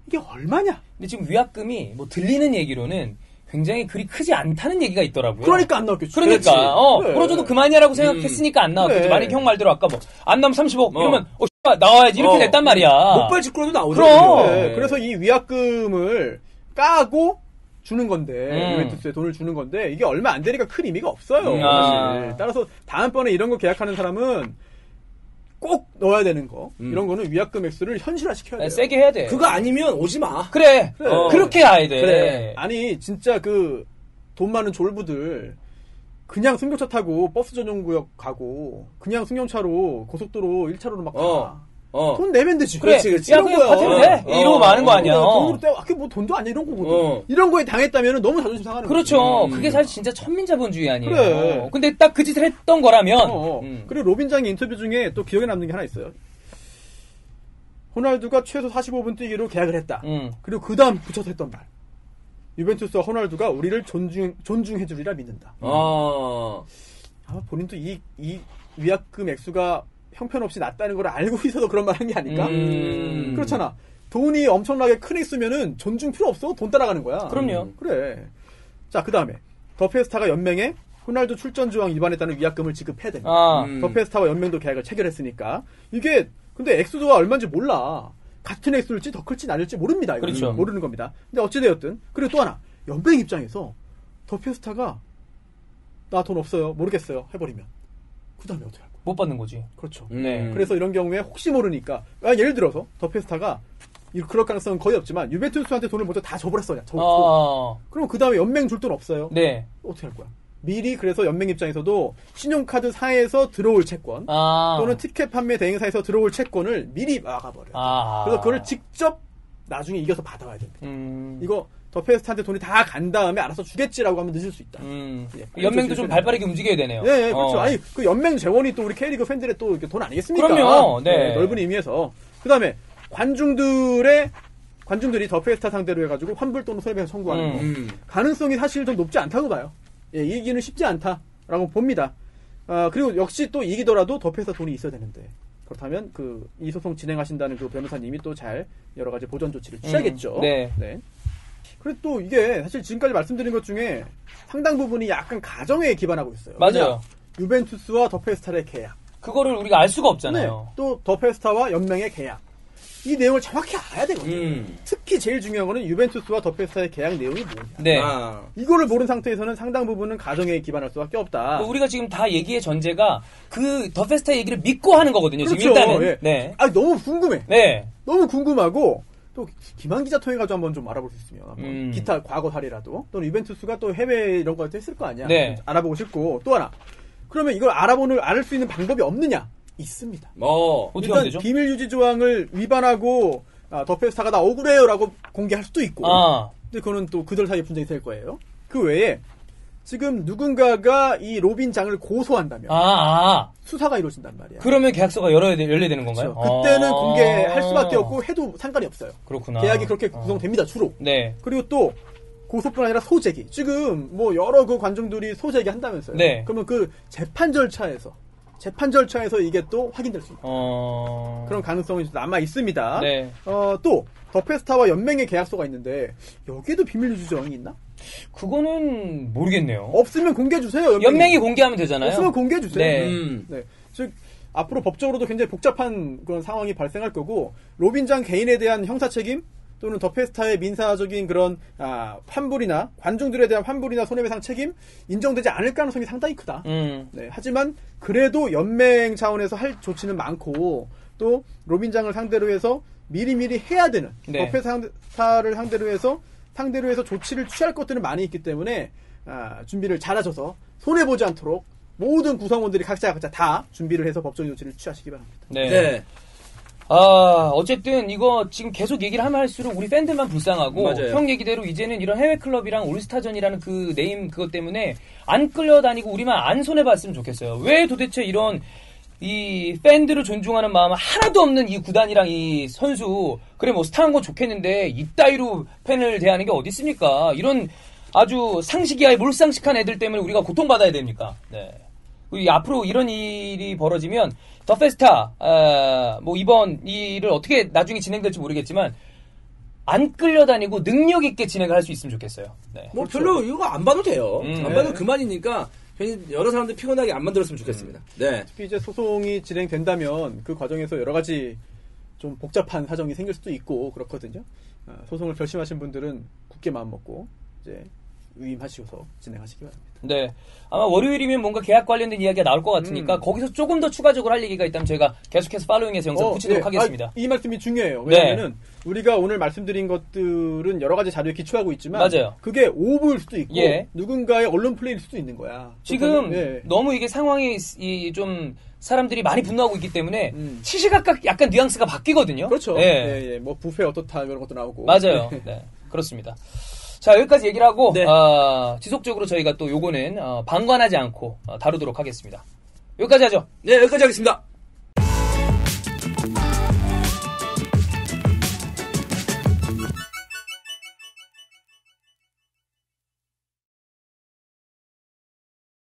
Speaker 3: 이게 얼마냐?
Speaker 1: 근데 지금 위약금이 뭐 들리는 얘기로는 굉장히 그리 크지 않다는 얘기가 있더라고요.
Speaker 3: 그러니까 안 나왔겠지.
Speaker 1: 그러니까
Speaker 2: 그렇지.
Speaker 1: 어
Speaker 3: 그래.
Speaker 1: 풀어줘도 그만이야라고 생각했으니까 안 나왔겠지.
Speaker 3: 그래.
Speaker 1: 만약 형 말대로 아까 뭐 안 나면 30억
Speaker 2: 어.
Speaker 1: 이러면 어 씨발, 나와야지 이렇게
Speaker 2: 어.
Speaker 1: 냈단 말이야.
Speaker 2: 목발 직구로도 나오죠.
Speaker 1: 그럼.
Speaker 3: 네, 그래서 이 위약금을 까고 주는 건데
Speaker 1: 음.
Speaker 3: 유벤투스에 돈을 주는 건데 이게 얼마 안 되니까 큰 의미가 없어요.
Speaker 1: 음,
Speaker 3: 사실.
Speaker 1: 아.
Speaker 3: 따라서 다음번에 이런 거 계약하는 사람은 꼭 넣어야 되는 거
Speaker 2: 음.
Speaker 3: 이런 거는 위약금 액수를 현실화시켜야 돼요.
Speaker 1: 네, 세게 해야 돼.
Speaker 2: 그거 아니면 오지 마.
Speaker 1: 그래.
Speaker 3: 그래.
Speaker 1: 어, 그렇게 가야 돼.
Speaker 2: 그래.
Speaker 3: 아니 진짜 그 돈 많은 졸부들 그냥 승용차 타고 버스 전용 구역 가고 그냥 승용차로 고속도로 1차로로 막 가.
Speaker 2: 어. 어.
Speaker 3: 돈 내면 되지.
Speaker 1: 그래.
Speaker 2: 그렇지, 그렇지.
Speaker 1: 야,
Speaker 3: 이런 거야.
Speaker 1: 받으면 돼.
Speaker 2: 어.
Speaker 1: 이러고 마는 거 아니야.
Speaker 3: 어,
Speaker 1: 어.
Speaker 3: 돈으로 떼, 아, 그게 뭐 돈도 아니야 이런 거거든.
Speaker 2: 어.
Speaker 3: 이런 거에 당했다면 너무 자존심 상하는.
Speaker 1: 그렇죠.
Speaker 2: 음.
Speaker 1: 그게 사실 진짜 천민자본주의 아니에요.
Speaker 3: 그래.
Speaker 1: 근데 딱 그 짓을 했던 거라면.
Speaker 3: 어, 어.
Speaker 1: 음.
Speaker 3: 그리고 로빈장의 인터뷰 중에 또 기억에 남는 게 하나 있어요. 호날두가 최소 45분 뛰기로 계약을 했다.
Speaker 1: 음.
Speaker 3: 그리고 그 다음 붙여서 했던 말. 유벤투스와 호날두가 우리를 존중, 존중해주리라 믿는다.
Speaker 2: 어.
Speaker 3: 아마 본인도 이, 이 위약금 액수가 형편없이 낮다는 걸 알고 있어서 그런 말 한 게 아닐까?
Speaker 2: 음.
Speaker 3: 그렇잖아. 돈이 엄청나게 큰 액수면은 존중 필요 없어. 돈 따라가는 거야.
Speaker 1: 그럼요.
Speaker 3: 그래. 자, 그 다음에 더 페스타가 연맹에 호날두 출전 조항 위반했다는 위약금을 지급해야 됩니다.
Speaker 1: 아.
Speaker 2: 음.
Speaker 3: 더 페스타와 연맹도 계약을 체결했으니까 이게 근데 액수가 얼마인지 몰라. 같은 액수일지 더 클지 나눌지 모릅니다. 이거는.
Speaker 1: 그렇죠.
Speaker 3: 모르는 겁니다. 근데 어찌되었든 그리고 또 하나 연맹 입장에서 더 페스타가 나 돈 없어요. 모르겠어요. 해버리면 그 다음에 어떻게 할 거야?
Speaker 1: 못 받는 거지.
Speaker 3: 그렇죠.
Speaker 1: 네.
Speaker 3: 그래서 이런 경우에 혹시 모르니까 아, 예를 들어서 더 페스타가 이- 그럴 가능성은 거의 없지만 유벤투스한테 돈을 먼저 다 줘버렸어요. 저, 저.
Speaker 1: 어.
Speaker 3: 그럼 그 다음에 연맹 줄 돈 없어요.
Speaker 1: 네.
Speaker 3: 어떻게 할 거야? 미리 그래서 연맹 입장에서도 신용카드 사에서 들어올 채권
Speaker 1: 아.
Speaker 3: 또는 티켓 판매 대행사에서 들어올 채권을 미리 막아버려요.
Speaker 1: 아.
Speaker 3: 그래서 그걸 직접 나중에 이겨서 받아와야 됩니다.
Speaker 1: 음.
Speaker 3: 이거 더 페스트한테 돈이 다 간 다음에 알아서 주겠지라고 하면 늦을 수 있다.
Speaker 1: 음.
Speaker 3: 예.
Speaker 1: 연맹도 좀 발빠르게 움직여야 되네요.
Speaker 3: 네, 네, 그렇죠.
Speaker 1: 어.
Speaker 3: 아니 그 연맹 재원이 또 우리 K리그 팬들의 또 이렇게 돈 아니겠습니까?
Speaker 1: 그럼요. 네.
Speaker 3: 넓은 의미에서 그다음에 관중들의 관중들이 더 페스타 상대로 해가지고 환불 또는 손해배상 청구하는
Speaker 1: 음.
Speaker 3: 거
Speaker 2: 음.
Speaker 3: 가능성이 사실 좀 높지 않다고 봐요. 예, 이기는 쉽지 않다라고 봅니다. 아, 그리고 역시 또 이기더라도 더 페스타 돈이 있어야 되는데 그렇다면 그 이 소송 진행하신다는 그 변호사님이 또 잘 여러 가지 보전 조치를 취하겠죠.
Speaker 1: 음, 네.
Speaker 3: 그리고 또 이게 사실 지금까지 말씀드린 것 중에 상당 부분이 약간 가정에 기반하고 있어요.
Speaker 1: 맞아요.
Speaker 3: 유벤투스와 더 페스타의 계약.
Speaker 1: 그거를 우리가 알 수가 없잖아요.
Speaker 3: 또더 페스타와 연맹의 계약. 이 내용을 정확히 알아야 되거든요.
Speaker 2: 음.
Speaker 3: 특히 제일 중요한 거는 유벤투스와 더 페스타의 계약 내용이 뭐냐.
Speaker 1: 네.
Speaker 2: 아.
Speaker 3: 이거를 모르는 상태에서는 상당 부분은 가정에 기반할 수밖에 없다.
Speaker 1: 뭐 우리가 지금 다 얘기의 전제가 그 더 페스타 얘기를 믿고 하는 거거든요.
Speaker 3: 그렇죠.
Speaker 1: 지금 일단은.
Speaker 3: 예.
Speaker 1: 네.
Speaker 3: 아 너무 궁금해.
Speaker 1: 네.
Speaker 3: 너무 궁금하고 또 김한 기자 통해 가지고 한번 좀 알아볼 수 있으면 한번
Speaker 1: 음.
Speaker 3: 기타 과거 사례라도 또는 유벤투스가 또 해외 이런 거 했을 거 아니야.
Speaker 1: 네.
Speaker 3: 알아보고 싶고 또 하나. 그러면 이걸 알아보는 알수 있는 방법이 없느냐? 있습니다.
Speaker 2: 어.
Speaker 3: 일단? 비밀 유지 조항을 위반하고 아, 더 페스타가 나 억울해요라고 공개할 수도 있고.
Speaker 1: 아.
Speaker 3: 근데 그거는 또 그들 사이에 분쟁이 될 거예요. 그 외에 지금 누군가가 이 로빈장을 고소한다면
Speaker 1: 아, 아.
Speaker 3: 수사가 이루어진단 말이야.
Speaker 1: 그러면 계약서가 열어야 돼, 열려야 되는 건가요?
Speaker 3: 그렇죠. 그때는
Speaker 1: 아.
Speaker 3: 공개할 수밖에 없고 해도 상관이 없어요.
Speaker 1: 그렇구나.
Speaker 3: 계약이 그렇게
Speaker 1: 아.
Speaker 3: 구성됩니다, 주로.
Speaker 1: 네.
Speaker 3: 그리고 또 고소뿐 아니라 소재기. 지금 뭐 여러 그 관중들이 소재기 한다면서요.
Speaker 1: 네.
Speaker 3: 그러면 그 재판 절차에서 재판 절차에서 이게 또 확인될 수 있는
Speaker 1: 어.
Speaker 3: 그런 가능성이 남아 있습니다.
Speaker 1: 네.
Speaker 3: 어, 또 더페스타와 연맹의 계약서가 있는데 여기에도 비밀 유지 조항이 있나?
Speaker 1: 그거는 모르겠네요.
Speaker 3: 없으면 공개해 주세요. 연맹이,
Speaker 1: 연맹이 공개하면 되잖아요.
Speaker 3: 없으면 공개해 주세요.
Speaker 1: 네.
Speaker 2: 음.
Speaker 3: 네. 즉 앞으로 법적으로도 굉장히 복잡한 그런 상황이 발생할 거고 로빈장 개인에 대한 형사 책임 또는 더 페스타의 민사적인 그런 아, 환불이나 관중들에 대한 환불이나 손해배상 책임 인정되지 않을 가능성이 상당히 크다.
Speaker 1: 음.
Speaker 3: 네, 하지만 그래도 연맹 차원에서 할 조치는 많고 또 로빈장을 상대로 해서 미리미리 해야 되는
Speaker 1: 네.
Speaker 3: 더 페스타를 상대로 해서 상대로 해서 조치를 취할 것들은 많이 있기 때문에 아, 준비를 잘하셔서 손해 보지 않도록 모든 구성원들이 각자 각자 다 준비를 해서 법적인 조치를 취하시기 바랍니다.
Speaker 1: 네.
Speaker 2: 네.
Speaker 1: 아, 어쨌든 이거 지금 계속 얘기를 하면 할수록 우리 팬들만 불쌍하고
Speaker 2: 맞아요.
Speaker 1: 형 얘기대로 이제는 이런 해외 클럽이랑 올스타전이라는 그 name 그것 때문에 안 끌려다니고 우리만 안 손해 봤으면 좋겠어요. 왜 도대체 이런 이 팬들을 존중하는 마음 하나도 없는 이 구단이랑 이 선수 그래 뭐 스타한 건 좋겠는데 이따위로 팬을 대하는 게 어디 있습니까? 이런 아주 상식이야 몰상식한 애들 때문에 우리가 고통받아야 됩니까? 네. 이 앞으로 이런 일이 벌어지면 더 페스타 아, 뭐 이번 일을 어떻게 나중에 진행될지 모르겠지만 안 끌려다니고 능력 있게 진행을 할 수 있으면 좋겠어요. 네.
Speaker 2: 뭐 별로 이거 안 봐도 돼요.
Speaker 1: 음.
Speaker 2: 안
Speaker 3: 네.
Speaker 2: 봐도 그만이니까 괜히 여러 사람들 피곤하게 안 만들었으면 좋겠습니다. 네.
Speaker 3: 특히 이제 소송이 진행된다면 그 과정에서 여러 가지 좀 복잡한 사정이 생길 수도 있고 그렇거든요. 아, 소송을 결심하신 분들은 굳게 마음 먹고 이제 위임하시고서 진행하시기 바랍니다.
Speaker 1: 네. 아마 월요일이면 뭔가 계약 관련된 이야기가 나올 것 같으니까
Speaker 3: 음.
Speaker 1: 거기서 조금 더 추가적으로 할 얘기가 있다면 저희가 계속해서 팔로잉해서 영상
Speaker 3: 어,
Speaker 1: 붙이도록
Speaker 3: 네.
Speaker 1: 하겠습니다.
Speaker 3: 아, 이 말씀이 중요해요.
Speaker 1: 네.
Speaker 3: 왜냐하면 우리가 오늘 말씀드린 것들은 여러 가지 자료에 기초하고 있지만
Speaker 1: 맞아요.
Speaker 3: 그게 오보일 수도 있고
Speaker 1: 예.
Speaker 3: 누군가의 언론 플레이일 수도 있는 거야.
Speaker 1: 지금
Speaker 3: 예.
Speaker 1: 너무 이게 상황이 이 좀 사람들이 많이 분노하고 있기 때문에
Speaker 3: 음.
Speaker 1: 시시각각 약간 뉘앙스가 바뀌거든요.
Speaker 3: 그렇죠.
Speaker 1: 네.
Speaker 3: 예, 예. 뭐 부페 어떻다 이런 것도 나오고.
Speaker 1: 맞아요. 네. 그렇습니다. 자, 여기까지 얘기를 하고,
Speaker 2: 네.
Speaker 1: 어, 지속적으로 저희가 또 요거는, 어, 방관하지 않고, 어, 다루도록 하겠습니다. 여기까지 하죠.
Speaker 2: 네, 여기까지 하겠습니다.